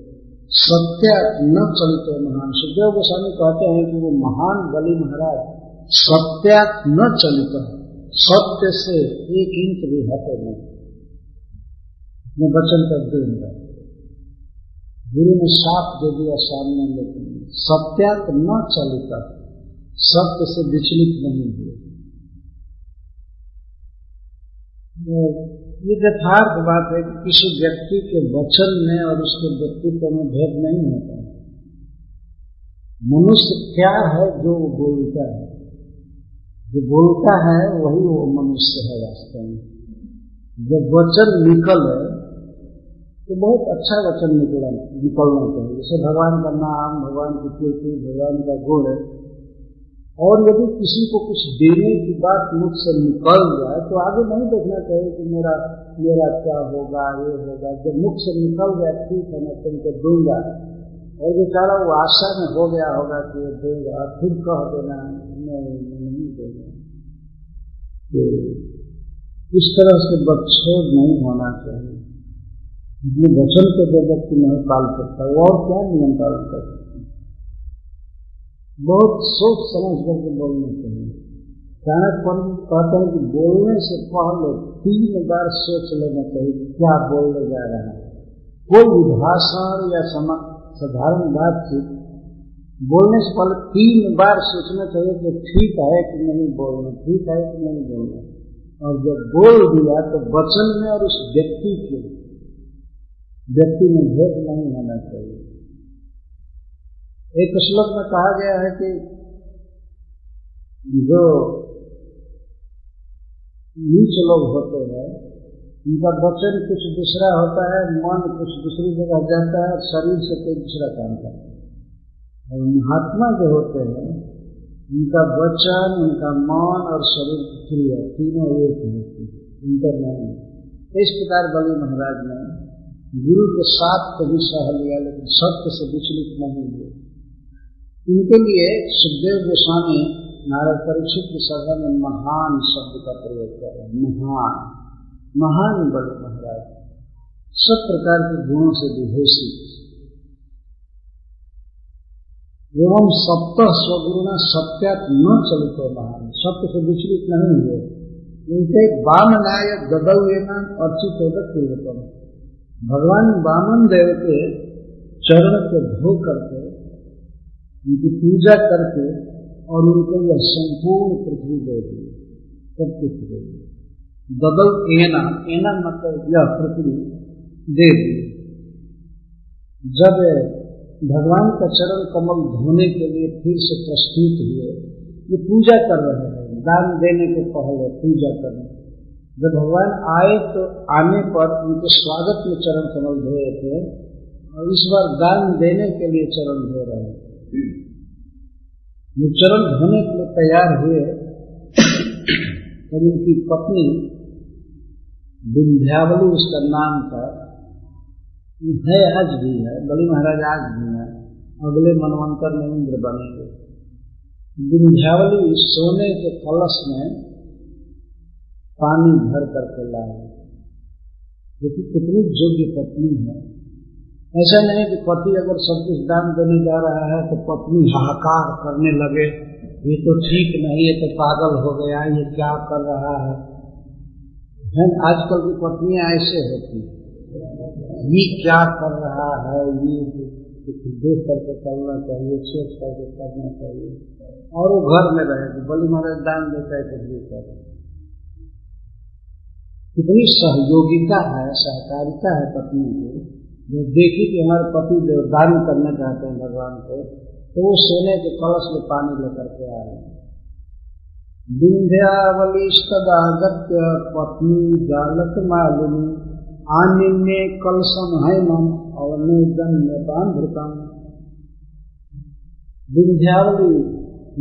सत्य न चलते महान। सुखदेव गोस्वामी कहते हैं कि वो महान बलि महाराज सत्या न चलित। सत्य से एक इंच भी हटे नहीं। मैं वचन कर दूँगा। गुरु ने साफ़ दे दिया सामने लेकिन सत्यात न चलता, सत्य से विचलित नहीं हुए ये यथार्थ बात है कि किसी व्यक्ति के वचन में और उसके व्यक्तित्व में भेद नहीं होता। मनुष्य क्या है जो बोलता है? जो बोलता है, वही वो मनुष्य है वास्तव में। जब वचन निकले तो बहुत अच्छा वचन निकला, निकलना चाहिए। जैसे भगवान का नाम, भगवान की कीर्ति भगवान का गुण और यदि किसी को कुछ देने की बात मुझसे निकल जाए तो आगे नहीं देखना चाहिए कि मेरा मेरा क्या होगा, ये होगा। जब मुख से निकल जाए, ठीक है, मैं तुमको दूँगा। और बेचारा वो आशा में हो गया होगा कि देगा, फिर कह देना नहीं तो इस तरह से बच्चों नहीं होना चाहिए। ये वचन के जो व्यक्ति नहीं पाल सकता वो और क्या नियम पालन कर सकते बहुत सोच समझ करके बोलना चाहिए। चाणक कहते हैं कि बोलने से पहले तीन बार सोच लेना चाहिए क्या बोलने जा रहा है। कोई भाषण या साधारण बातचीत बोलने से पहले तीन बार सोचना चाहिए कि ठीक है कि नहीं बोलना, ठीक है कि नहीं बोलना। और जब बोल दिया तो वचन में और उस व्यक्ति के व्यक्ति में भेद नहीं होना चाहिए। एक श्लोक में कहा गया है कि जो नीच लोग होते हैं, उनका वचन कुछ दूसरा होता है, मन कुछ दूसरी जगह जाता है, शरीर से कोई दूसरा काम करता है। और महात्मा जो होते हैं, उनका वचन, उनका मन और शरीर क्रिया तीनों एक होती है। नहीं इस प्रकार बलि महाराज ने गुरु के साथ कभी सह लिया, लेकिन सत्य से विचलित नहीं हुए। इनके लिए सुखदेव गोस्वामी नारद परीक्षित की सभा में महान शब्द का प्रयोग कर रहे हैं। महान। महान बल महाराज। सब प्रकार के गुणों से विभूषित एवं सप्त स्वगुरुना सत्यात न चलित महान सत्य से विचलित नहीं हुए। उनके वाम नायक गदवेना अर्चित पूर्वतम भगवान वामन देव के चरण को धो करके, उनकी पूजा करके और उनको यह संपूर्ण पृथ्वी दे दी। सब कुछ दे दी। ददल एना एना मतलब यह पृथ्वी दे दी। जब भगवान का चरण कमल धोने के लिए फिर से प्रस्तुत हुए। ये पूजा कर रहे हैं। दान देने के पहले पूजा करने जब भगवान आए तो आने पर उनके स्वागत में चरण कमल धोए थे और इस बार दान देने के लिए चरण धो रहे हैं। ये चरण धोने के लिए तैयार हुए और उनकी पत्नी विंध्यावली, उसका नाम था है आज भी है, बलि महाराज आज भी है। अगले मनवंतर में इंद्र बनेंगे। विंध्यावली सोने के कलश में पानी भर करके लाए। क्योंकि कितनी योग्य पत्नी है। ऐसा नहीं कि पति अगर सब कुछ दान देने जा रहा है तो पत्नी हाहाकार करने लगे, ये तो ठीक नहीं ये तो पागल हो गया, ये क्या कर रहा है? आजकल की पत्नियाँ ऐसे होती ये क्या कर रहा है, ये देख करके करना चाहिए सोच करके करना चाहिए और वो घर में रहे तो बलि महाराज दान देता है तो कर कितनी सहयोगिता है, सहकारिता है पत्नी की, जो देखी कि हमारे पति जो दान करना चाहते हैं भगवान को तो वो सोने के कलश में पानी लेकर के आ रहे हैं। विंध्यावलिष्टदागत्य पत्नी जालक मालिनी। आनिन्य कलशम हैमम अवनिधन्यतामृतम विंध्यावली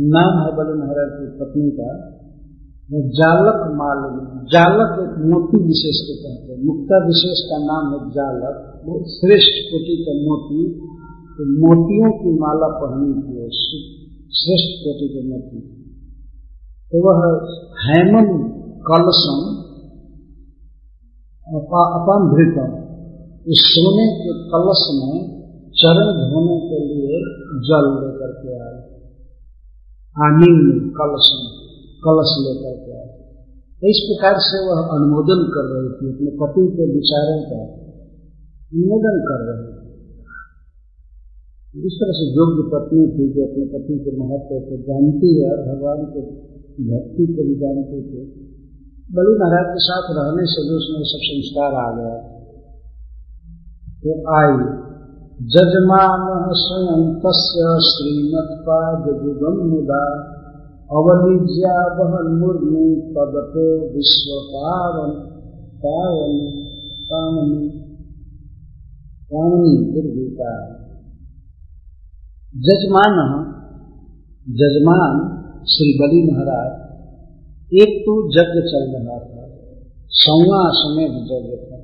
नाम है बलि महाराज की पत्नी का जालक माल जालक एक मोती विशेष को कहते हैं। मुक्ता विशेष का नाम है जालक। वो श्रेष्ठ कोटि का मोती तो मोतियों की माला पहनी थी श्रेष्ठ कोटि के मोती। तो वह हैमम कलशम अपामृतम इस सोने के कलश में चरण धोने के लिए जल लेकर के आए। आनिम कलश में कलश लेकर के आए। इस प्रकार से वह अनुमोदन कर रही थी, अपने पति के विचारों का अनुमोदन कर रही थी। इस तरह से योग्य पत्नी थी जो अपने पति के महत्व को जानती है भगवान के भक्ति को भी जानती थी। बलि महाराज के साथ रहने से भी उसमें सब संस्कार आ गया। तो आई। जजमान स्वयं तस्य श्रीमत्पाद जुगम मुदा अवनिज्या बहन मुर्मि पदतो विश्व पावन पावन पावनी पावनी दुर्गीता जजमान जजमान श्री बलि महाराज एक तो यज्ञ चल रहा था सौवा समय यज्ञ था।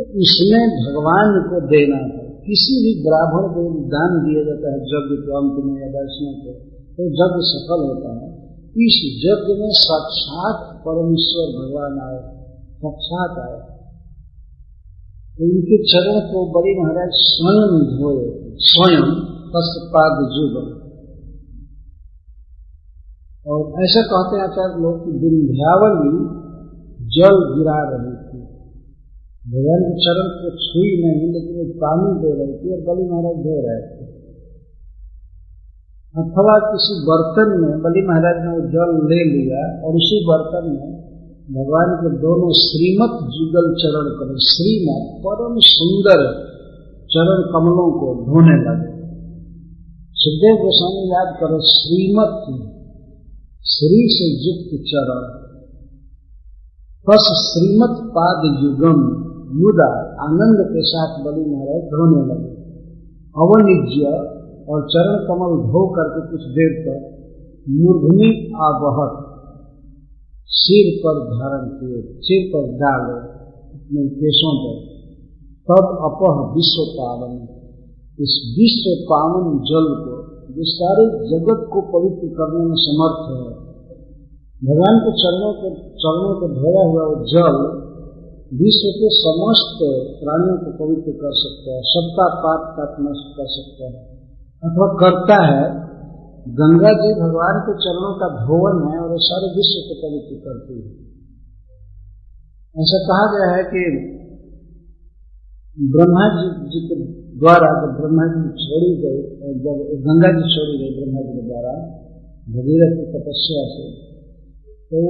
इसमें भगवान को देना था। किसी भी ब्राह्मण को दान दिया जाता है यज्ञ के अंत में या दर्शनों को तो यज्ञ सफल होता है। इस यज्ञ में साक्षात परमेश्वर भगवान आए, साक्षात आए। तो उनके चरण को बड़ी महाराज स्वयं धोए, स्वयं पश्चात जुग और ऐसा कहते हैं आचार्य लोग कि विंध्यावली जल गिरा रही थी। भगवान के चरण को छुई नहीं, लेकिन वो पानी दे रही थी और बलि महाराज दे रहे थे। अथवा किसी बर्तन में बलि महाराज ने वो जल ले लिया और उसी बर्तन में भगवान के दोनों श्रीमत जुगल चरण कर श्रीमत परम सुंदर चरण कमलों को धोने लगे। सुखदेव गोस्वामी याद करो, श्रीमत श्री से युक्त चरण। बस श्रीमत पाद युगम मुदा आनंद के साथ बलि महाराज धोने लगे। अवनिज्य और चरण कमल धो करके कुछ देर तक मूर्धनी आबहत सिर पर धारण किए, सिर पर डाले अपने केशों पर। तब अपह विश्व पावन। इस विश्व पावन जल को जो सारे जगत को पवित्र करने में समर्थ है। भगवान के चरणों को चरणों को धोया हुआ वो जल विश्व के समस्त प्राणियों को पवित्र कर सकता है सबका पाप का नष्ट कर सकता है। अथवा करता है, गंगा जी भगवान के चरणों का भवन है और सारे विश्व को पवित्र करती है। ऐसा कहा गया है कि ब्रह्मा जी जी के द्वारा जब ब्रह्मा जी छोड़ी गई, जब गंगा जी छोड़ी गई ब्रह्मा जी के द्वारा, भगीरथ की तपस्या से तो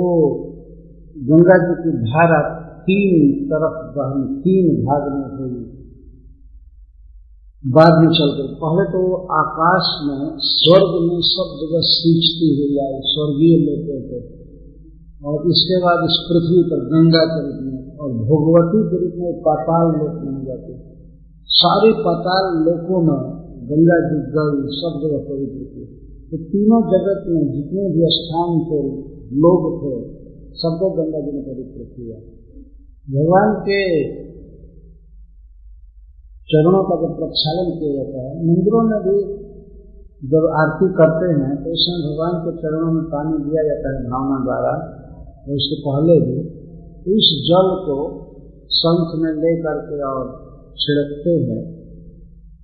गंगा जी की धारा तीन तरफ़ बहन, तीन भाग में हुई। बाद में चल गई। पहले तो आकाश में, स्वर्ग में सब जगह सींचती हुई आई, स्वर्गीय लोगों थे। और इसके बाद इस पृथ्वी पर गंगा के रूप में और भोगवती के रूप में पाताल लोक बन जाते सारे पाताल लोकों में गंगा जी, जल, सब जगह पवित्र थी तो तीनों जगत में जितने भी स्थान थे, लोग थे, सबको गंगा जी ने पवित्र किया भगवान के चरणों का जब प्रक्षालन किया जाता है, मंदिरों में भी जब आरती करते हैं तो उसमें भगवान के चरणों में पानी दिया जाता है भावना द्वारा। और उसके पहले भी इस जल को संख में ले करके और छिड़कते हैं।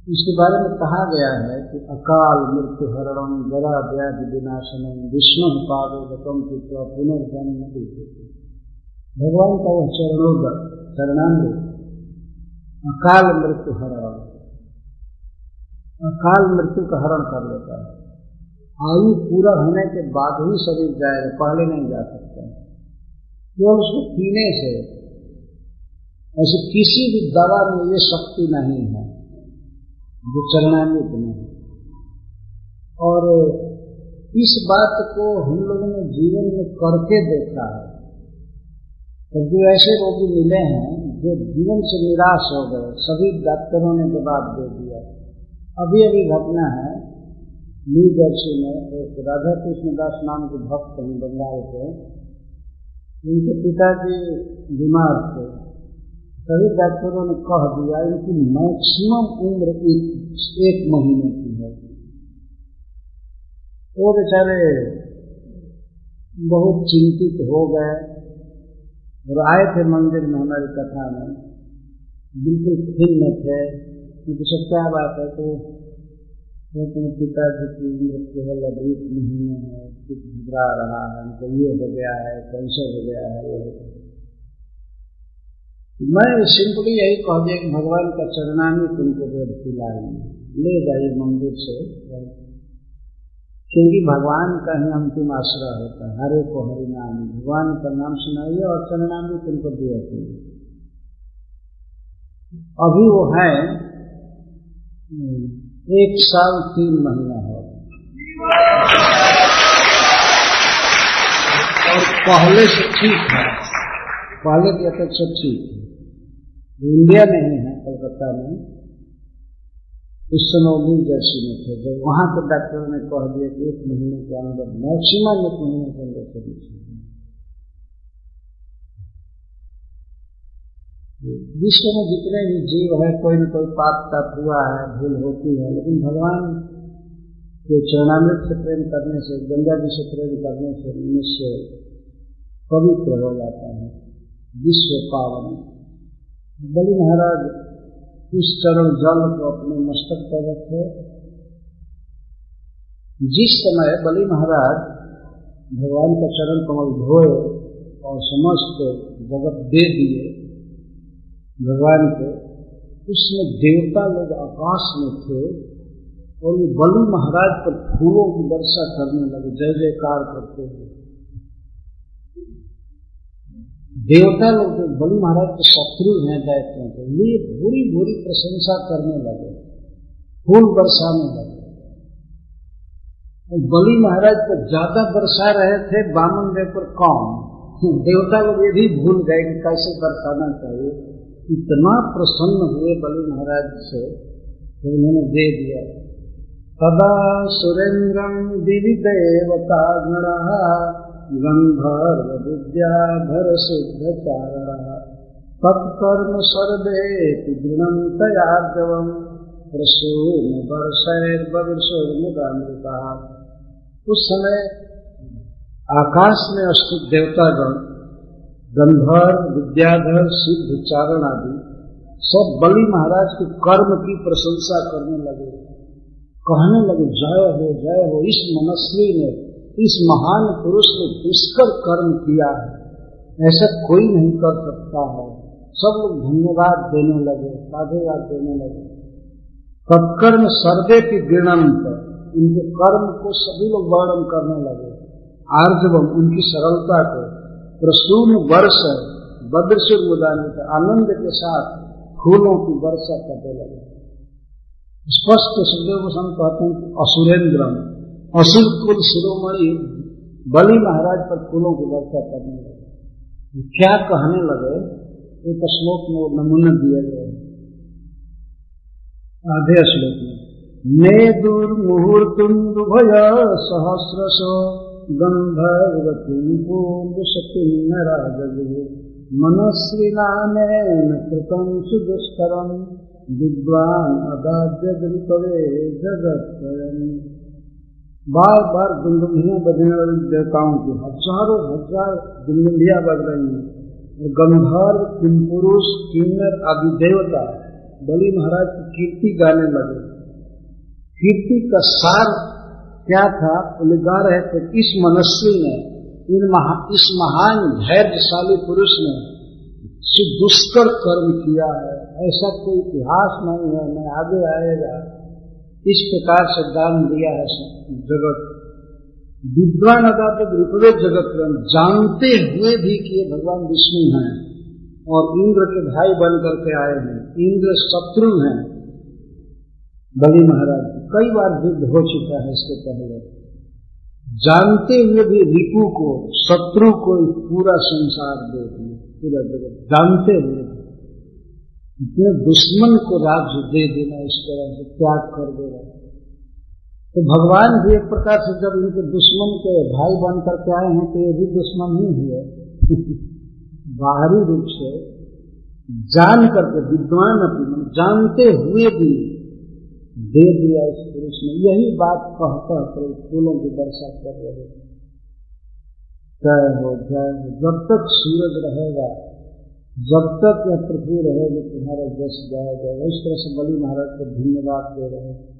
इसके बारे में कहा गया है कि अकाल मृत्यु हरणम जरा व्याधि विनाशनम विष्णु पादोदकम पुनर्जन्म भगवान का वह चरणों चरणांग अकाल मृत्यु हरण। अकाल मृत्यु का हरण कर लेता है। आयु पूरा होने के बाद ही शरीर जाएगा, पहले नहीं जा सकता। केवल उसको पीने से। ऐसे किसी भी दवा में ये शक्ति नहीं है। जो चरणान्वित में और इस बात को हम लोगों ने जीवन में करके देखा है। तो जो ऐसे रोगी मिले हैं, जो जीवन से निराश हो गए, सभी डॉक्टरों ने जवाब दे दिया। अभी अभी घटना है। न्यू जर्सी में एक राधा कृष्ण दास नाम के भक्त हैं, बंगाल के। उनके पिताजी बीमार थे। सभी डॉक्टरों ने कह दिया इनकी मैक्सिमम उम्र एक, महीने की है। वो बेचारे बहुत चिंतित हो गए और आए थे मंदिर में हमारी कथा में। बिल्कुल खिन्न थे सब क्या बात है तो अपने पिताजी की उम्र केवल अभी महीने है, कुछ घबरा रहा है, उनको ये हो गया है कैंसर हो गया है, ये हो गया मैं सिंपली यही कह दिया कि भगवान का चरणामी तुमको वेद खिलाएँगे ले जाइए मंदिर से क्योंकि भगवान का ही अंतिम आश्रय होता है, हरे को हरि नाम। भगवान का नाम सुनाइए और चरणामी तुमको दिया अभी वो है एक साल तीन महीना है और पहले से ठीक है। पहले की अपेक्षा ठीक है। इंडिया में ही है कलकत्ता में। उस समय न्यू में थे। जब वहाँ के डॉक्टर ने कह दिया कि एक महीने के अंदर, मैक्सिमम एक महीने के अंदर विश्व में जितने भी जीव है, कोई न कोई पाप ताप हुआ है, भूल होती है, लेकिन भगवान के चरणामृत से प्रेम करने से, गंगा जी से प्रेम करने से मनुष्य पवित्र हो जाता है, विश्व पावन। बलि महाराज, इस चरण जल को अपने मस्तक पर रखे। जिस समय बलि महाराज भगवान का चरण कमल धोए और समस्त जगत दे दिए भगवान को, उसमें देवता लोग आकाश में थे और ये बलि महाराज पर फूलों की वर्षा करने लगे, जय जयकार करते हुए। देवता लोग जो बलि महाराज के शत्रु हैं दैत्यों के लिए बुरी बुरी प्रशंसा करने लगे, फूल बरसाने लगे। बलि महाराज को ज़्यादा बरसा रहे थे बामन देव पर कौन? [LAUGHS] देवता लोग ये भी भूल गए कि कैसे बरसाना चाहिए। इतना प्रसन्न हुए बलि महाराज से तो उन्होंने दे दिया। तदा सुरेन्द्रम दिवि देवता गण गंधर्व विद्याधर सिद्ध चारण तत्कर्म सर्वे दृढ़ तयाजवम प्रसून वर्षैर्वृषोन्मृता उस समय आकाश में स्थित देवतागण गंधर्व विद्याधर, सिद्ध, चारण आदि, सब बलि महाराज के कर्म की प्रशंसा करने लगे। कहने लगे, जय हो जय हो, इस मनस्वी ने, इस महान पुरुष ने दुष्कर कर्म किया है। ऐसा कोई नहीं कर सकता है। सब लोग धन्यवाद देने लगे साधुवाद देने लगे। तत्कर्म सर्वे की गिणंत उनके कर्म को सभी लोग वर्णन करने लगे। आर्जवम उनकी सरलता को प्रसून वर्ष बद्र से उदानित आनंद के साथ फूलों की वर्षा करने लगे। स्पष्ट सुखदेव गोस्वामी कहते हैं कि असुरेंद्रम। असुर कुल शिरोमणि बलि महाराज पर फूलों की वर्षा करने लगे। क्या कहने लगे? एक श्लोक में वो नमूने दिए गए आधे श्लोक में मे दुर्मुहूर्तुंदुभय सहस्रश गंधर्वतीं पूर्वशतीं राजगुरु मनस्विनानेन कृतं सुदुष्करम् विद्वान अदाद्य कवे जगत बार बार गुंडुंडियाँ बजने वाले देवताओं की हज़ारों हज़ार गुंडुंडियाँ बज रही हैं। गंधर्व किमपुरुष किन्नर आदि देवता बलि महाराज की कीर्ति गाने लगे। कीर्ति का सार क्या था? बोले गा रहे थे इस मनस्वी ने इन महा, इस महान धैर्यशाली पुरुष ने दुष्कर कर्म किया है। ऐसा कोई इतिहास नहीं है मैं आगे आएगा। इस प्रकार से दान दिया है जगत। विद्वान अदात ऋग्वेद जगत जानते हुए भी कि भगवान विष्णु हैं और इंद्र के भाई बन करके आए हैं। इंद्र शत्रु हैं। बलि महाराज, कई बार युद्ध हो चुका है इसके पहले। जानते हुए भी रिपु को, शत्रु को पूरा संसार दे दिया पूरा जगत। जानते हुए इतने दुश्मन को राज्य दे देना इस तरह से त्याग कर देना। तो भगवान भी एक प्रकार से जब इनके दुश्मन के भाई बन करके आए हैं तो ये भी दुश्मन ही हुए। [LAUGHS] बाहरी रूप से जान करके, विद्वान अपने, जानते हुए भी दे दिया इस पुरुष ने। यही बात कह कह कर फूलों की वर्षा कर रहे जय हो जय हो। जब तक सूरज रहेगा, जब तक यह पृथ्वी रहेगी, तुम्हारा गाया जाएगा इस तरह से बलि महाराज को धन्यवाद दे रहे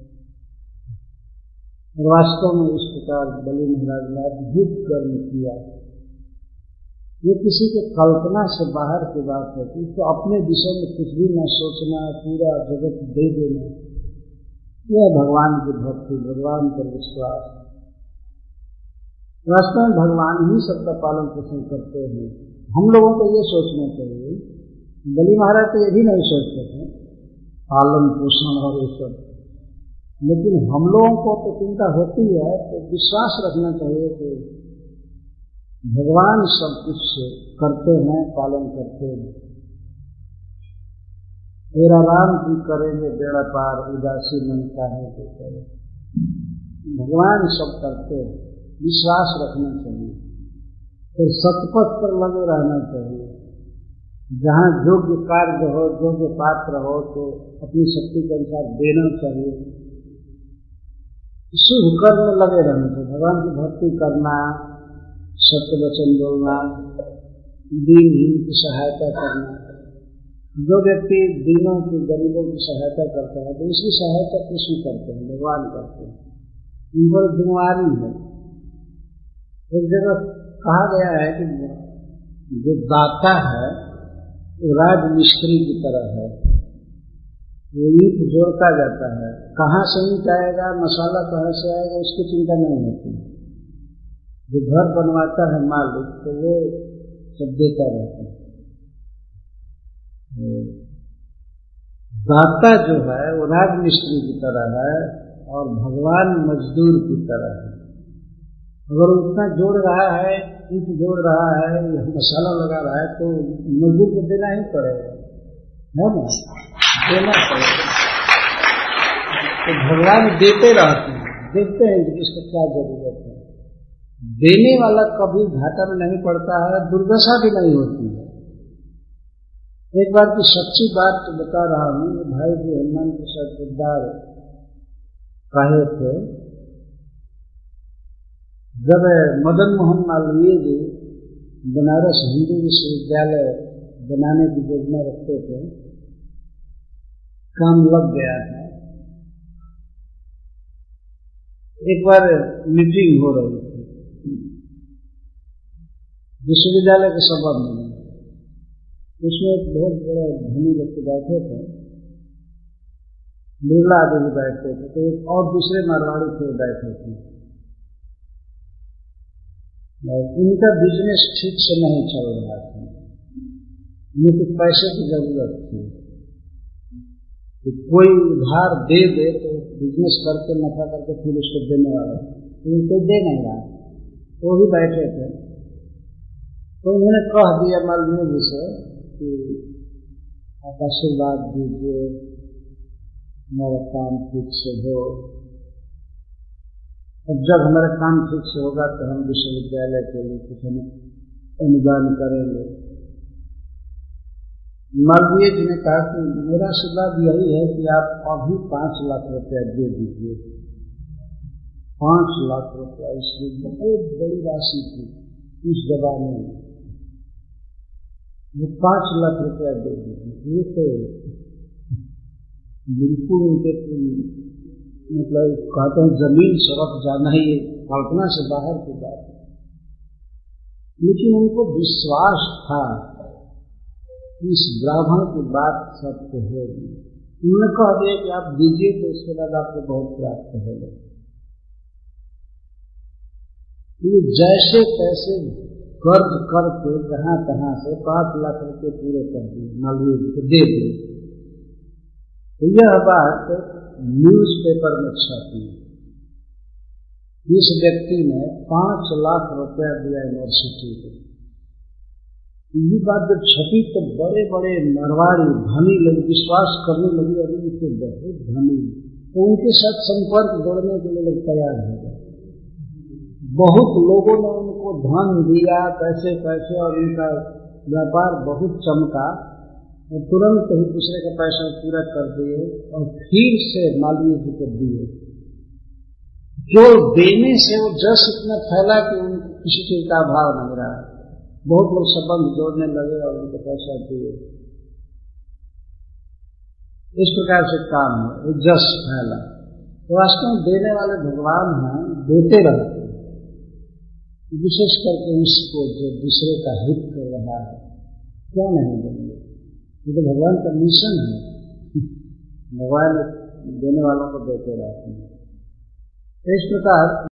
वास्तव में इस प्रकार बलि महाराज ने अद्भुत कर्म किया। ये किसी के कल्पना से बाहर की बात है कि तो अपने विषय में कुछ भी न सोचना, पूरा जगत दे देना। यह भगवान की भक्ति, भगवान पर विश्वास। वास्तव में भगवान ही सबका पालन पोषण करते हैं। हम लोगों को ये सोचना चाहिए, बलि महाराज तो ये भी नहीं सोचते थे, पालन पोषण और ये सब। लेकिन हम लोगों को तो चिंता होती है तो विश्वास रखना चाहिए कि भगवान सब कुछ करते हैं, पालन करते हैं। तेरा राम की करेंगे बेड़ा पार, उदासी मन का है तो करे। भगवान सब करते विश्वास रखना चाहिए। फिर सतपथ पर लगे रहना चाहिए। जहाँ योग्य कार्य हो, योग्य पात्र हो तो अपनी शक्ति के अनुसार देना चाहिए। शुभ कर्म में लगे रहना चाहिए। भगवान की भक्ति करना, सत्य वचन बोलना दीनहीन की सहायता करना। जो व्यक्ति दीनों की गरीबों की सहायता करता है तो उसकी सहायता कृष्ण करते हैं, भगवान करते हैं। पर बीमारी है। एक जगह कहा गया है कि जो दाता है, वो राज मिस्त्री की तरह है। वो ईट जोड़ता जाता है। कहाँ से ईट आएगा, मसाला कहाँ से आएगा, उसकी चिंता नहीं होती। जो घर बनवाता है मालिक तो वो सब देता रहता है। दाता जो है, वो राज मिस्त्री की तरह है और भगवान मजदूर की तरह है। अगर उतना जोड़ रहा है, ईट जोड़ रहा है मसाला लगा रहा है तो मजदूर को देना ही पड़ेगा। है ना? देना पड़ेगा। तो भगवान देते रहते हैं। देखते हैं कि इसको क्या ज़रूरत है। देने वाला कभी घाटा में नहीं पड़ता है, दुर्दशा भी नहीं होती है। एक बार की सच्ची बात तो बता रहा हूँ भाई जी हनुमान प्रसाद सिद्धार कहे थे, जब मदन मोहन मालवीय जी बनारस हिंदू विश्वविद्यालय बनाने की योजना रखते थे, काम लग गया था। एक बार मीटिंग हो रही थी। विश्वविद्यालय के संबंध में। उसमें एक बहुत बड़ा धनी व्यक्ति बैठे थे, बिरला देवी बैठते थे तो एक और दूसरे मारवाड़ी थे बैठे थे। इनका बिज़नेस ठीक से नहीं चल रहा था। इन्हें कुछ पैसे की ज़रूरत थी। तो कोई उधार दे दे तो बिज़नेस करके, नफा करके फिर उसको देने वाला। तो उनको दे नहीं रहा। वो भी बैठे थे। तो उन्होंने कह दिया मालवीय जी से कि आप आशीर्वाद दीजिए हमारा काम ठीक से हो। और जब हमारा काम ठीक से होगा तो हम विश्वविद्यालय के लिए कुछ हम अनुदान करेंगे। मालवीय जी ने कहा कि मेरा आशीर्वाद यही है कि आप अभी पाँच लाख रुपया दे दीजिए। पाँच लाख रुपया, इसलिए बहुत बड़ी राशि थी उस जमाने में। पाँच लाख रुपया दे दीजिए, ये तो बिल्कुल उनके मतलब कहते हैं ज़मीन सड़क जाना ही कल्पना से बाहर की बात है। लेकिन उनको विश्वास था कि इस ब्राह्मण की बात सत्य होगी उन्होंने कह दिया कि आप दीजिए तो उसके बाद आपको बहुत प्राप्त होगा। जैसे तैसे कर्ज करके जहाँ तहां से पाँच लाख रुपए पूरे कर दिए मालवीय को दे दिए। तो यह बात न्यूज़ पेपर में छपी। इस व्यक्ति ने पाँच लाख रुपया दिया यूनिवर्सिटी को। ये बात जब छपी तो बड़े बड़े नरवाड़ी धनी लोग विश्वास करने लगे अभी इसे बहुत धनी तो उनके साथ संपर्क जोड़ने के लिए लोग तैयार हो गए। बहुत लोगों ने उनको धन दिया, पैसे पैसे, और उनका व्यापार बहुत चमका, और तुरंत ही दूसरे का पैसा पूरा कर दिए, और फिर से मालवीय जी को दिए। जो देने से वो जस इतना फैला कि उनको किसी चीज़ का अभाव नहीं रहा। बहुत लोग संबंध जोड़ने लगे और उनको पैसा दिए। इस प्रकार से काम है वो जस फैला। तो वास्तव में देने वाले भगवान हैं, देते रहते विशेष करके उसको जो दूसरे का हित कर रहा है, क्यों नहीं देंगे ये तो भगवान का मिशन है। [LAUGHS] मोबाइल देने वालों को देते रहते हैं। इस प्रकार